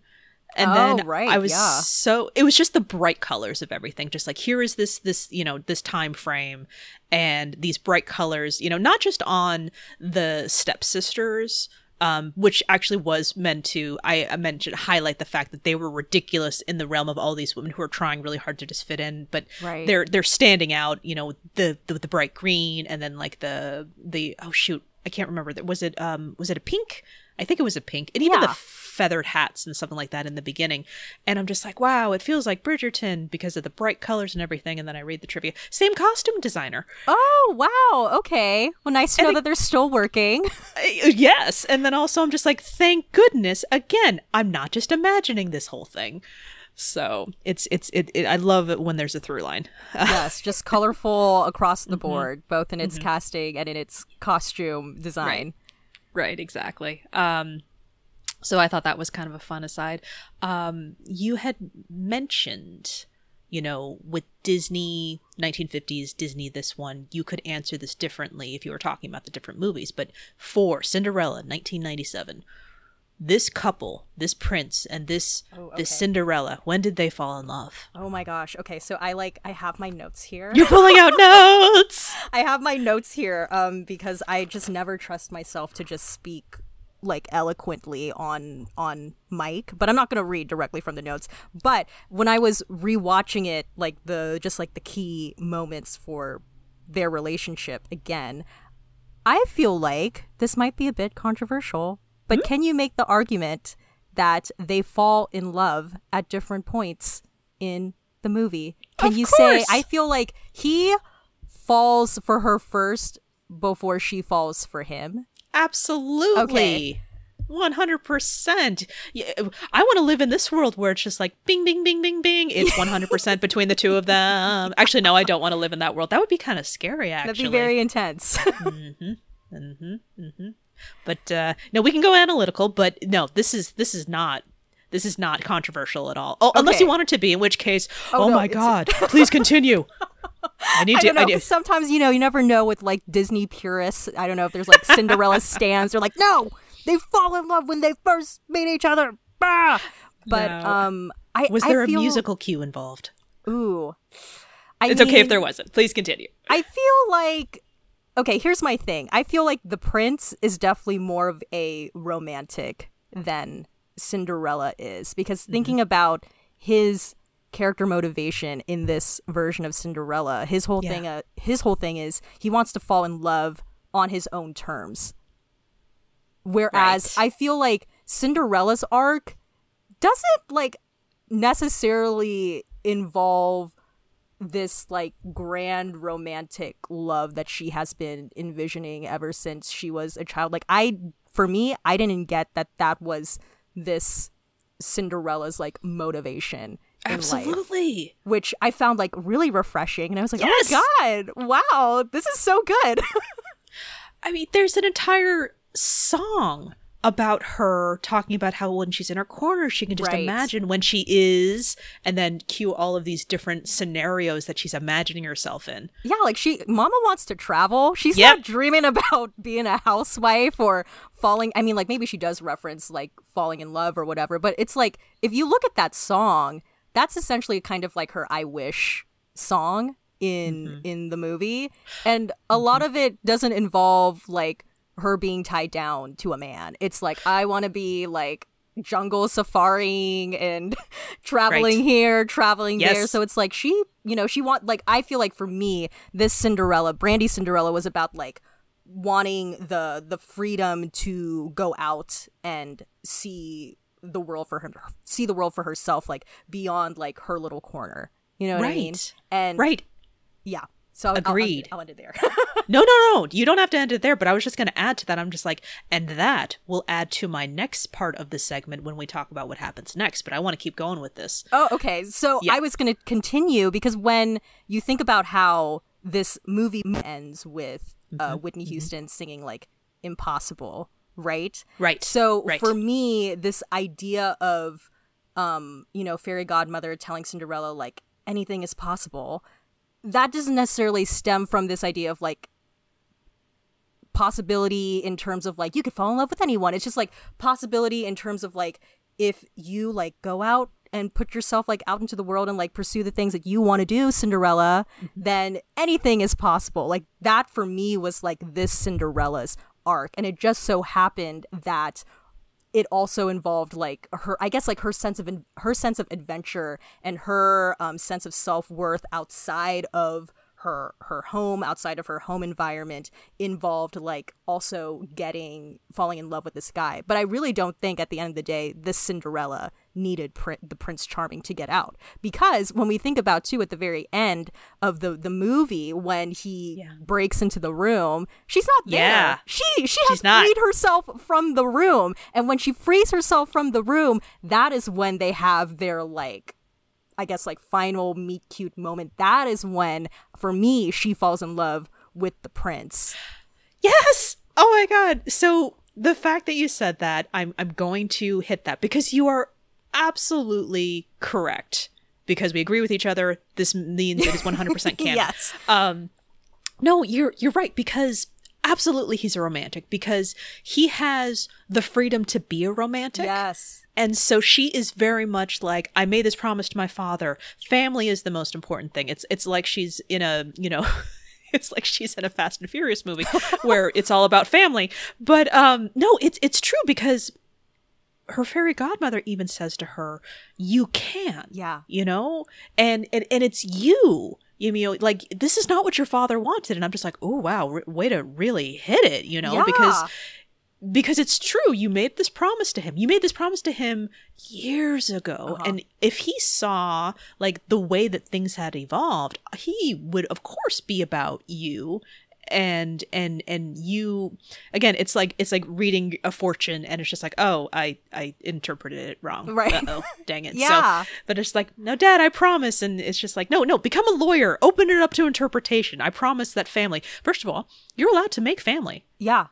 And Oh, then right, I was yeah. so it was just the bright colors of everything. Just like here is this this you know this time frame and these bright colors. You know, not just on the stepsisters, um, which actually was meant to I, I meant to highlight the fact that they were ridiculous in the realm of all these women who are trying really hard to just fit in, but Right. they're they're standing out. You know, the the, the bright green and then like the the oh shoot, I can't remember. that Was it um was it a pink? I think it was a pink, and even Yeah. the feathered hats and something like that in the beginning. And I'm just like, wow, it feels like Bridgerton because of the bright colors and everything. And then I read the trivia. Same costume designer. Oh, wow. Okay. Well, nice to And know it- that they're still working. [LAUGHS] Uh, Yes. And then also I'm just like, thank goodness. Again, I'm not just imagining this whole thing. So it's it's it, it I love it when there's a through line. [LAUGHS] yes, just colorful across Mm-hmm. the board, both in its casting and in its costume design. Right, exactly. Um, so I thought that was kind of a fun aside. Um, you had mentioned, you know, with Disney 1950s, Disney this one, you could answer this differently if you were talking about the different movies. But for Cinderella 1997, this couple, this prince and this Oh, this. Cinderella, when did they fall in love? Oh my gosh. Okay, so I like I have my notes here. You're pulling out [LAUGHS] notes. I have my notes here um because I just never trust myself to just speak like eloquently on on mic, but I'm not going to read directly from the notes. But when I was rewatching it like the just like the key moments for their relationship again, I feel like this might be a bit controversial, but Hmm? can you make the argument that they fall in love at different points in the movie? Can Of you say. I feel like he falls for her first before she falls for him? Absolutely. Okay. 100%. I want to live in this world where it's just like bing, bing, bing, bing, bing. It's [LAUGHS] 100% between the two of them. Actually, no, I don't want to live in that world. That would be kind of scary, actually. That'd be very intense. [LAUGHS] Mm-hmm, mm-hmm, mm-hmm. But uh, no, we can go analytical, but no, this is this is not this is not controversial at all. Oh, unless you want it to be, in which case, oh, oh no, my god, [LAUGHS] please continue. I need I to. don't know. I need, sometimes you know you never know with like Disney purists. I don't know if there's like Cinderella [LAUGHS] stands. They're like, no, they fall in love when they first meet each other. Bah! But No. um, I was I there feel- a musical cue involved? Ooh, I It's okay if there wasn't. Please continue. I feel like okay. Here's my thing. I feel like the prince is definitely more of a romantic than Cinderella is because Mm-hmm. thinking about his character motivation in this version of Cinderella, his whole Yeah. thing, uh, his whole thing is he wants to fall in love on his own terms. Whereas Right. I feel like Cinderella's arc doesn't like necessarily involve this like grand romantic love that she has been envisioning ever since she was a child like i for me i didn't get that that was this cinderella's like motivation in life Absolutely. which i found like really refreshing and i was like Yes. oh my god wow this is so good [LAUGHS] I mean, there's an entire song about her talking about how when she's in her corner, she can just Right. imagine when she is, and then cue all of these different scenarios that she's imagining herself in. yeah like she mama wants to travel she's Yep. not dreaming [LAUGHS] about being a housewife or falling i mean like maybe she does reference like falling in love or whatever but it's like if you look at that song that's essentially kind of like her i wish song in mm-hmm. in the movie. And a lot mm-hmm. of it doesn't involve like her being tied down to a man. It's like i want to be like jungle safaring and [LAUGHS] traveling Right. here traveling there. So it's like she you know she want like i feel like for me this cinderella brandy cinderella was about like wanting the the freedom to go out and see the world for her see the world for herself like beyond like her little corner you know what i mean Right. and Right. yeah so I'll- I'll, Agreed. I'll, end it there [LAUGHS] No, no, no. You don't have to end it there, but I was just going to add to that. I'm just like, and that will add to my next part of the segment when we talk about what happens next. But I want to keep going with this. Oh, okay. So Yeah. I was going to continue because when you think about how this movie ends with Mm-hmm. uh, Whitney Houston singing like "Impossible," right? Right. So Right. for me, this idea of, um, you know, fairy godmother telling Cinderella like anything is possible, that doesn't necessarily stem from this idea of like possibility in terms of like you could fall in love with anyone. It's just like possibility in terms of like if you like go out and put yourself like out into the world and like pursue the things that you want to do, Cinderella, then anything is possible. Like that for me was like this Cinderella's arc. And it just so happened that it also involved like her i guess like her sense of her sense of adventure and her um, sense of self-worth outside of her her home outside of her home environment involved like also getting falling in love with this guy but i really don't think at the end of the day this cinderella needed prin- the prince charming to get out because when we think about too at the very end of the the movie when he Yeah. breaks into the room she's not there Yeah. she she has She's not. freed herself from the room and when she frees herself from the room that is when they have their like i guess like final meet cute moment that is when for me she falls in love with the prince Yes. Oh my god. So the fact that you said that, I'm I'm going to hit that because you are absolutely correct. Because we agree with each other, this means it is 100% [LAUGHS] canon. yes Um, no, you're you're right because absolutely he's a romantic because he has the freedom to be a romantic. Yes. And so she is very much like, I made this promise to my father. Family is the most important thing. It's it's like she's in a, you know, [LAUGHS] it's like she's in a Fast and Furious movie [LAUGHS] where it's all about family. But um no, it's it's true because her fairy godmother even says to her, "You can." Yeah. You know? And and and it's you. You know, like this is not what your father wanted, and I'm just like, oh wow, r- way to really hit it, you know, because because it's true. You made this promise to him. You made this promise to him years ago. Uh-huh. and if he saw like the way that things had evolved he would of course be about you and and and you again it's like it's like reading a fortune and it's just like oh i i interpreted it wrong Right. oh dang it [LAUGHS] Yeah. so but it's like no dad i promise and it's just like no no become a lawyer open it up to interpretation i promise that family first of all you're allowed to make family Yeah.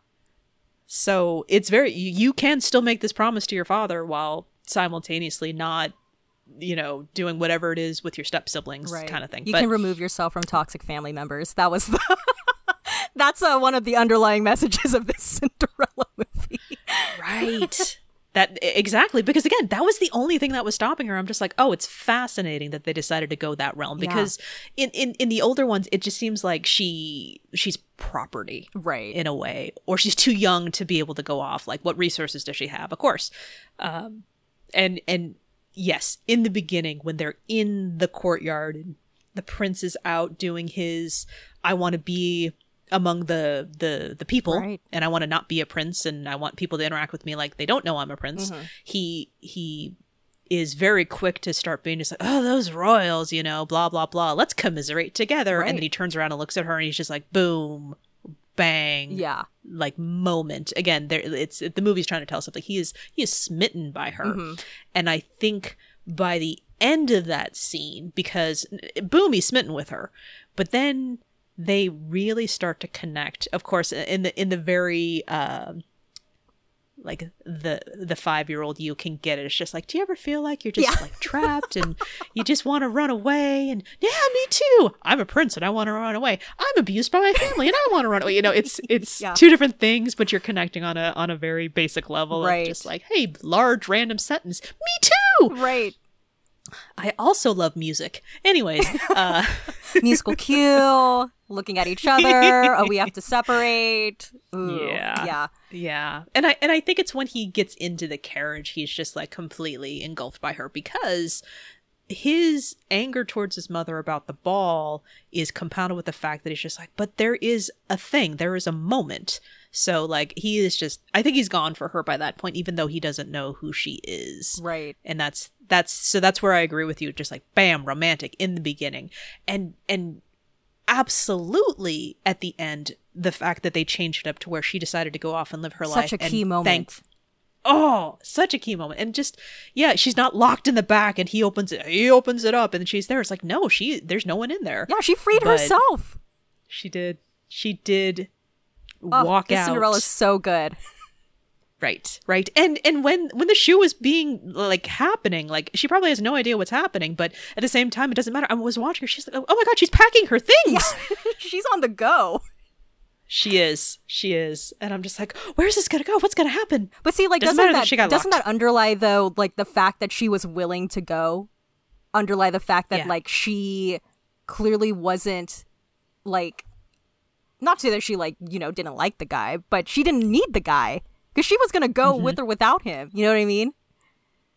so it's very you, you can still make this promise to your father while simultaneously not, you know, doing whatever it is with your step siblings Right. kind of thing. You but can remove yourself from toxic family members. That was the. [LAUGHS] That's uh, one of the underlying messages of this [LAUGHS] Cinderella movie. right. That exactly because again, that was the only thing that was stopping her. I'm just like, oh, it's fascinating that they decided to go that realm Yeah. because in, in in the older ones, it just seems like she she's property. Right. in a way, or she's too young to be able to go off. Like, what resources does she have? Of course, um, and and yes, in the beginning when they're in the courtyard and the prince is out doing his, I want to be among the the the people, Right. and I want to not be a prince, and I want people to interact with me like they don't know I'm a prince. Mm-hmm. He he is very quick to start being just like, oh, those royals, you know, blah blah blah. Let's commiserate together. Right. And then he turns around and looks at her, and he's just like, boom, bang, Yeah. like moment. Again, there it's the movie's trying to tell us something. He is he is smitten by her, Mm-hmm. and I think by the end of that scene, because boom, he's smitten with her, but then they really start to connect. Of course, in the in the very. um like the the five year old you can get it. It's just like, do you ever feel like you're just Yeah. like trapped and [LAUGHS] you just want to run away? And yeah, me too. I'm a prince and I want to run away. I'm abused by my family and I want to run away. You know, it's it's [LAUGHS] Yeah. two different things, but you're connecting on a on a very basic level Right. of just like, hey, large random sentence. Me too. Right. I also love music. Anyways, uh, [LAUGHS] Musical [LAUGHS] cue, looking at each other. Oh, we have to separate. Ooh, Yeah. Yeah. Yeah. And I and I think it's when he gets into the carriage he's just like completely engulfed by her because his anger towards his mother about the ball is compounded with the fact that he's just like but there is a thing there is a moment so like he is just i think he's gone for her by that point even though he doesn't know who she is Right. and that's that's so that's where i agree with you just like bam romantic in the beginning and and absolutely at the end the fact that they changed it up to where she decided to go off and live her life Such a key moment. thank- oh such a key moment and just yeah she's not locked in the back and he opens it he opens it up and she's there it's like no she there's no one in there Yeah, she freed But- herself. she did she did Oh, walk out Cinderella's so good. Right, right. And and when when the shoe was being like happening, like she probably has no idea what's happening, but at the same time it doesn't matter. I was watching her, she's like, "Oh my god, she's packing her things." Yeah. [LAUGHS] She's on the go. She is. She is. And I'm just like, "Where's this going to go? What's going to happen?" But see, like, Doesn't doesn't, that that, doesn't locked. that underlie though, like the fact that she was willing to go, underlie the fact that Yeah. like she clearly wasn't like, not to say that she like you know didn't like the guy, but she didn't need the guy because she was gonna go Mm-hmm. with or without him. You know what I mean?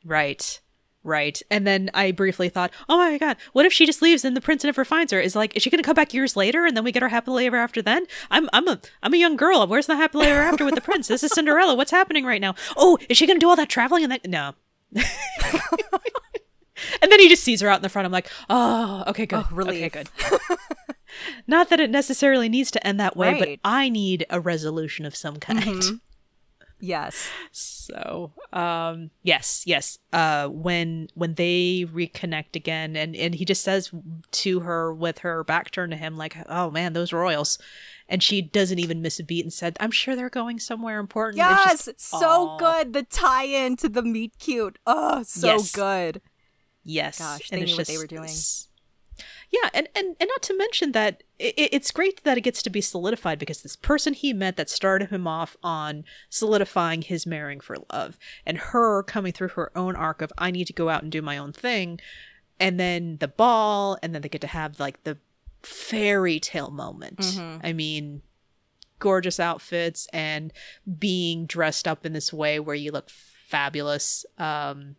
Right. Right. And then I briefly thought, "Oh my god, what if she just leaves and the prince never finds her?" Is like, is she going to come back years later and then we get our happily ever after then? I'm I'm a I'm a young girl. Where's the happily ever after with the prince? This is Cinderella. What's happening right now? Oh, is she going to do all that traveling and then no. [LAUGHS] and then he just sees her out in the front. I'm like, "Oh, okay, good. Oh, relief. Okay, good." [LAUGHS] Not that it necessarily needs to end that way, but I need a resolution of some kind. Yes. So, um, yes, yes. Uh, when when they reconnect again, and and he just says to her with her back turned to him, like, "Oh man, those royals," and she doesn't even miss a beat and said, "I'm sure they're going somewhere important." Yes, just- so good. The tie-in to the meet cute. Oh, so Yes. good. Yes, Gosh, they it's knew what they were doing. Yeah, and, and and not to mention that it, it's great that it gets to be solidified because this person he met that started him off on solidifying his marrying for love, and her coming through her own arc of I need to go out and do my own thing, and then the ball, and then they get to have like the fairy tale moment. Mhm. I mean, gorgeous outfits and being dressed up in this way where you look fabulous. Um,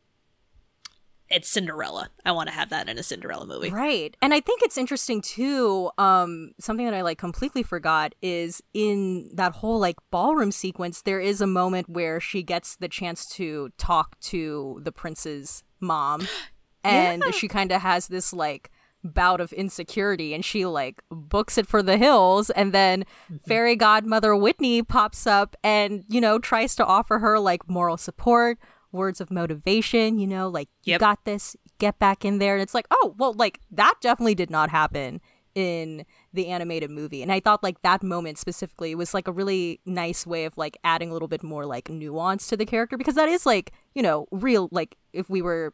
it's Cinderella. I want to have that in a Cinderella movie. Right. And I think it's interesting too. Um, something that I like completely forgot is in that whole like ballroom sequence, there is a moment where she gets the chance to talk to the prince's mom. [GASPS] And Yeah. she kind of has this like bout of insecurity and she like books it for the hills and then Mm-hmm. fairy godmother whitney pops up and you know tries to offer her like moral support words of motivation you know like you Yep. got this get back in there and it's like oh well like that definitely did not happen in the animated movie and i thought like that moment specifically was like a really nice way of like adding a little bit more like nuance to the character because that is like you know real like if we were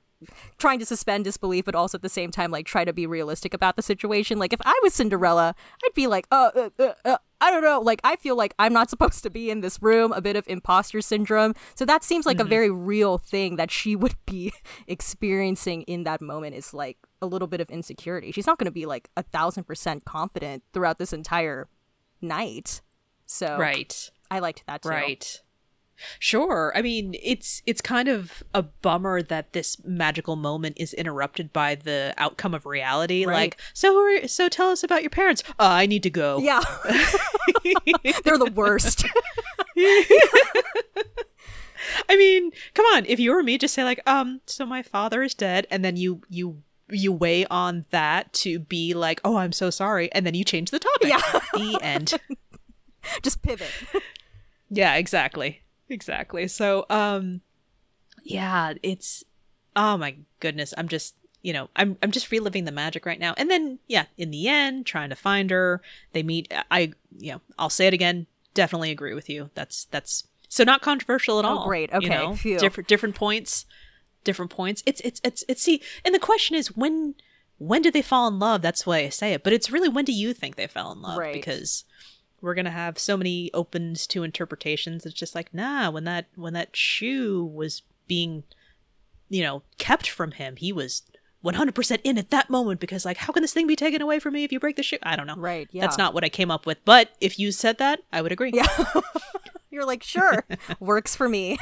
trying to suspend disbelief but also at the same time like try to be realistic about the situation. Like if i was cinderella i'd be like uh, uh, uh, uh i don't know. Like i feel like i'm not [LAUGHS] supposed to be in this room a bit of imposter syndrome. So that seems like a very real thing that she [LAUGHS] would be experiencing in that moment is like a little bit of insecurity. She's not going to be like a thousand percent confident throughout this entire night. So Right. i liked that too. Right. Sure. I mean, it's it's kind of a bummer that this magical moment is interrupted by the outcome of reality. Right. Like, so who are, so tell us about your parents. Uh, I need to go. yeah [LAUGHS] they're the worst [LAUGHS] I mean, come on. If you were me, just say like, um, so my father is dead, and then you you you weigh on that to be like, oh, I'm so sorry, and then you change the topic. Yeah. the end. [LAUGHS] just pivot Yeah, exactly. Exactly. So, um yeah, it's oh my goodness. I'm just, you know, I'm I'm just reliving the magic right now. And then yeah, in the end, trying to find her, they meet I you know, I'll say it again, definitely agree with you. That's that's so not controversial at Oh, all. great. you Okay, know? Different different points. Different points. It's it's it's it's see, and the question is when when did they fall in love? That's why I say it. But it's really when do you think they fell in love? Right. Because we're gonna have so many opens to interpretations. It's just like, nah, when that when that shoe was being, you know, kept from him, he was 100% in at that moment because like how can this thing be taken away from me if you break the shoe? I don't know. right yeah That's not what I came up with. But if you said that, I would agree. Yeah. [LAUGHS] You're like, sure, [LAUGHS] works for me.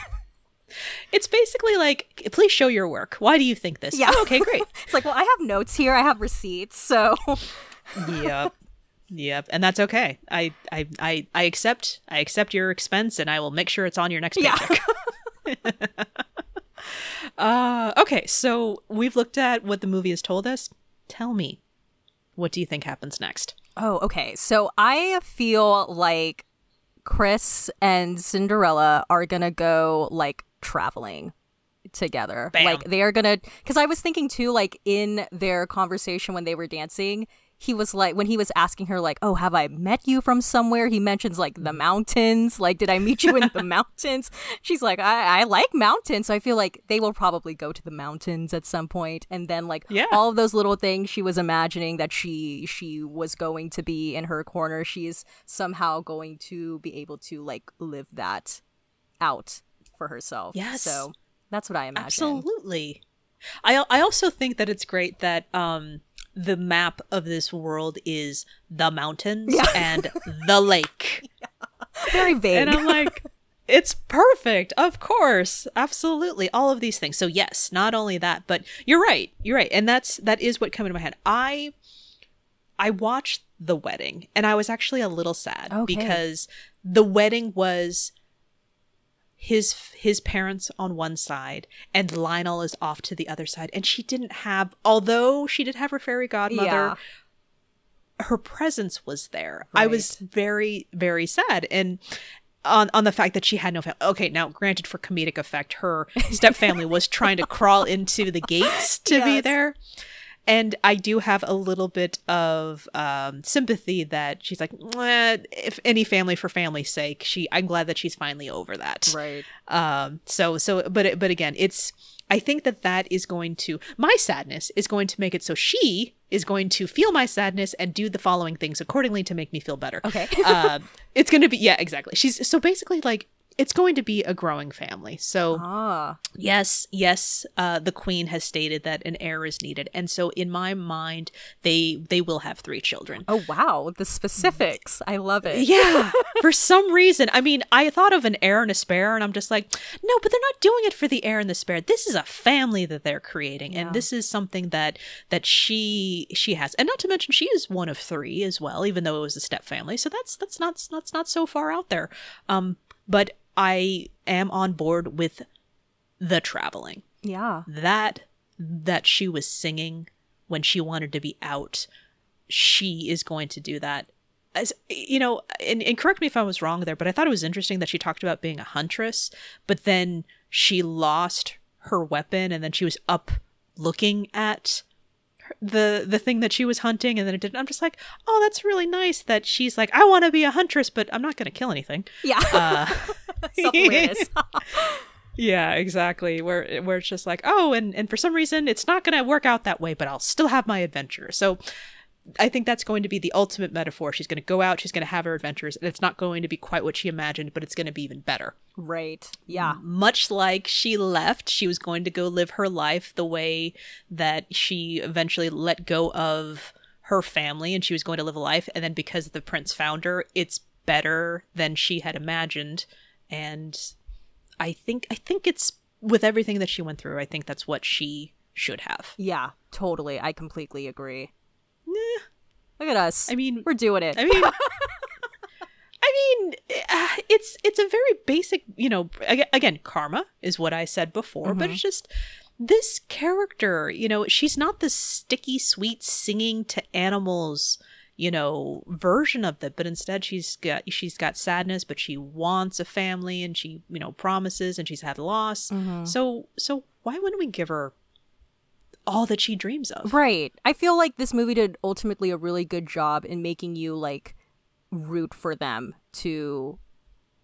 It's basically like, please show your work. Why do you think this? Yeah. "Oh, okay, great. [LAUGHS] It's like, well, I have notes here, I have receipts, so yep. Yep. And that's okay. I, I I I accept I accept your expense and I will make sure it's on your next paycheck. Yeah. [LAUGHS] [LAUGHS] uh okay, so we've looked at what the movie has told us. Tell me, what do you think happens next? Oh, okay. So I feel like Chris and Cinderella are gonna go like traveling together. Bam. Like they are gonna because I was thinking too, like in their conversation when they were dancing, he was like when he was asking her, like, Oh, have I met you from somewhere? He mentions like the mountains. Like, did I meet you in the [LAUGHS] mountains? She's like, I, I like mountains. So I feel like they will probably go to the mountains at some point and then like Yeah. all of those little things she was imagining that she she was going to be in her corner she is somehow going to be able to like live that out for herself Yes. so that's what i imagine Absolutely. I I also think that it's great that um the map of this world is the mountains Yeah. [LAUGHS] and the lake. very vague And I'm like, [LAUGHS] it's perfect. Of course. Absolutely. All of these things. So yes, not only that, but you're right. You're right. And that's that is what came into my head. I I watched the wedding and I was actually a little sad Okay. because the wedding was his his parents on one side and Lionel is off to the other side and she didn't have although she did have her fairy godmother yeah her presence was there. I was very, very sad. And on on the fact that she had no family. Okay, now granted for comedic effect, her [LAUGHS] step family was trying to crawl into the gates to be there. And I do have a little bit of um, sympathy that she's like, "Mwah, if any family for family's sake, she. I'm glad that she's finally over that. Right. Um. So so, but but again, it's. I think that that is going to my sadness is going to make it so she is going to feel my sadness and do the following things accordingly to make me feel better. Okay. uh, it's going to be yeah, exactly. She's so basically like it's going to be a growing family. So Ah. Yes, yes. Uh, the queen has stated that an heir is needed, and so in my mind, they they will have three children. Oh wow, the specifics. I love it. Yeah, [LAUGHS] for some reason. I mean, I thought of an heir and a spare, and I'm just like, no, but they're not doing it for the heir and the spare. This is a family that they're creating, Yeah. and this is something that that she she has, and not to mention she is one of three as well, even though it was a step family. So that's that's not that's not so far out there. Um, but I am on board with the traveling Yeah. that that she was singing when she wanted to be out she is going to do that as you know and, and correct me if i was wrong there but i thought it was interesting that she talked about being a huntress but then she lost her weapon and then she was up looking at the the thing that she was hunting and then it didn't i'm just like oh that's really nice that she's like i want to be a huntress but i'm not going to kill anything Yeah. uh [LAUGHS] [LAUGHS] yeah, exactly. Where where it's just like, oh, and and for some reason it's not going to work out that way, but I'll still have my adventure. So I think that's going to be the ultimate metaphor. She's going to go out, she's going to have her adventures, and it's not going to be quite what she imagined, but it's going to be even better. Right. Yeah. Much like she left, she was going to go live her life the way that she eventually let go of her family and she was going to live a life and then because the prince found her, it's better than she had imagined and I think I think it's with everything that she went through, I think that's what she should have. Yeah. Totally. I completely agree. Look at us. I mean, We're doing it. I mean, [LAUGHS] mean, uh, it's it's a very basic, you know. Again, karma is what I said before, but it's just this character. You know, she's not the sticky, sweet, singing to animals, you know, version of that. But instead, she's got she's got sadness, but she wants a family, and she you know promises, and she's had loss. So so why wouldn't we give her all that she dreams of? Right. I feel like this movie did ultimately a really good job in making you like root for them to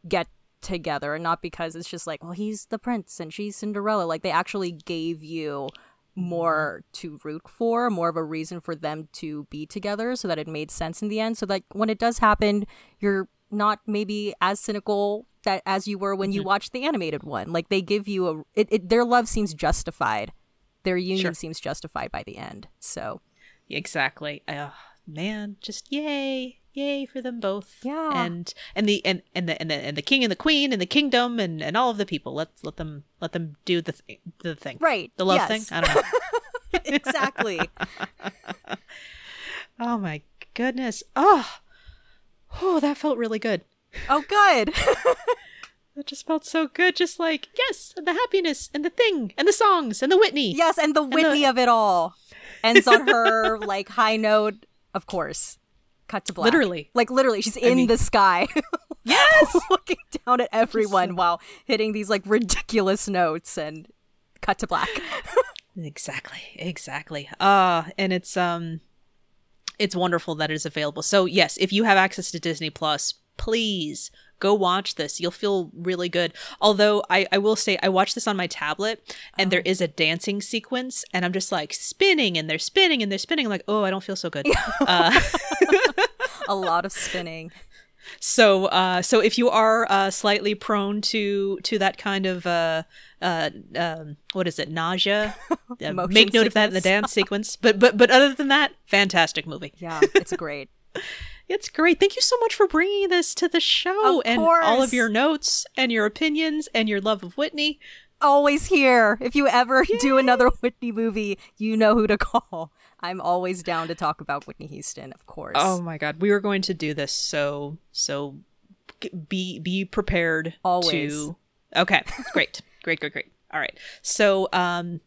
get together and not because it's just like, well, he's the prince and she's Cinderella. Like they actually gave you more mm-hmm. to root for, more of a reason for them to be together so that it made sense in the end. So that when it does happen, you're not maybe as cynical that as you were when you mm-hmm. watched the animated one. Like they give you a it, it their love seems justified. Their union Sure. seems justified by the end. So Exactly. Man, just yay, yay for them both. Yeah. And and the and and the and the, and the king and the queen and the kingdom and and all of the people. Let's let them let them do the th- the thing. Right. The love yes. thing. I don't know. [LAUGHS] exactly. [LAUGHS] oh my goodness. Oh. Oh, that felt really good. Oh, good. [LAUGHS] That just felt so good. Just like yes, and the happiness and the thing and the songs and the Whitney. yes, and the Whitney of it all ends on her like high note. Of course. Cut to black. Literally. Like literally, she's in mean- the sky, [LAUGHS] Yes. [LAUGHS] looking down at everyone while hitting these like ridiculous notes and cut to black. [LAUGHS] Exactly, exactly. Uh and it's um it's wonderful that it is available. So yes, if you have access to Disney Plus, please go watch this. You'll feel really good. Although I, I will say I watched this on my tablet and there is a dancing sequence and I'm just like spinning and they're spinning and they're spinning. I'm like, oh I don't feel so good. [LAUGHS] uh A lot of spinning. so uh so if you are uh slightly prone to to that kind of uh uh um what is it nausea [LAUGHS] uh, make note of that in the dance sequence but but but other than that fantastic movie Yeah, it's great. [LAUGHS] it's great. Thank you so much for bringing this to the show Of and all of your notes and your opinions and your love of whitney. Always here. If you ever [LAUGHS] do another Whitney movie, you know who to [LAUGHS] call. I'm always down to talk about Whitney Houston, of course. oh my god. We were going to do this so so be be prepared Always. to okay. Great. [LAUGHS] Great great great. All right. So um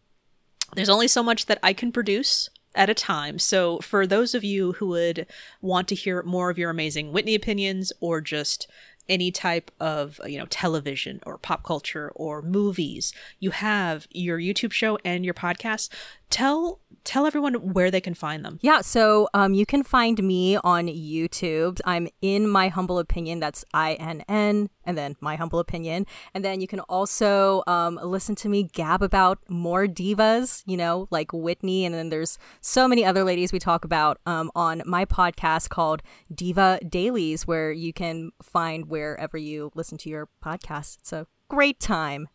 there's only so much that i can produce at a time. So for those of you who would want to hear more of your amazing whitney opinions or just any type of you know television or pop culture or movies you have your youtube show and your podcast. Tell tell everyone where they can find them. Yeah, so um, you can find me on YouTube. I'm in my humble opinion. That's I N N, and then my humble opinion. And then you can also um, listen to me gab about more divas, you know, like Whitney. And then there's so many other ladies we talk about um, on my podcast called Diva Dailies, where you can find wherever you listen to your podcast. It's a great time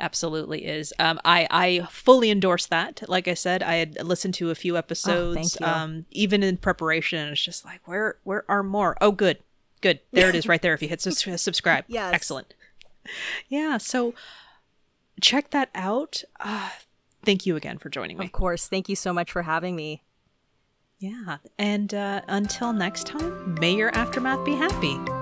absolutely is. Um, I I fully endorse that. Like I said, I had listened to a few episodes, oh, um, even in preparation, it's just like, where where are more? Oh, good, good. There it is, right there. If you hit su- [LAUGHS] subscribe, yes, excellent. Yeah, so check that out. Uh, thank you again for joining me. Of course, thank you so much for having me. Yeah, and uh, until next time, may your aftermath be happy.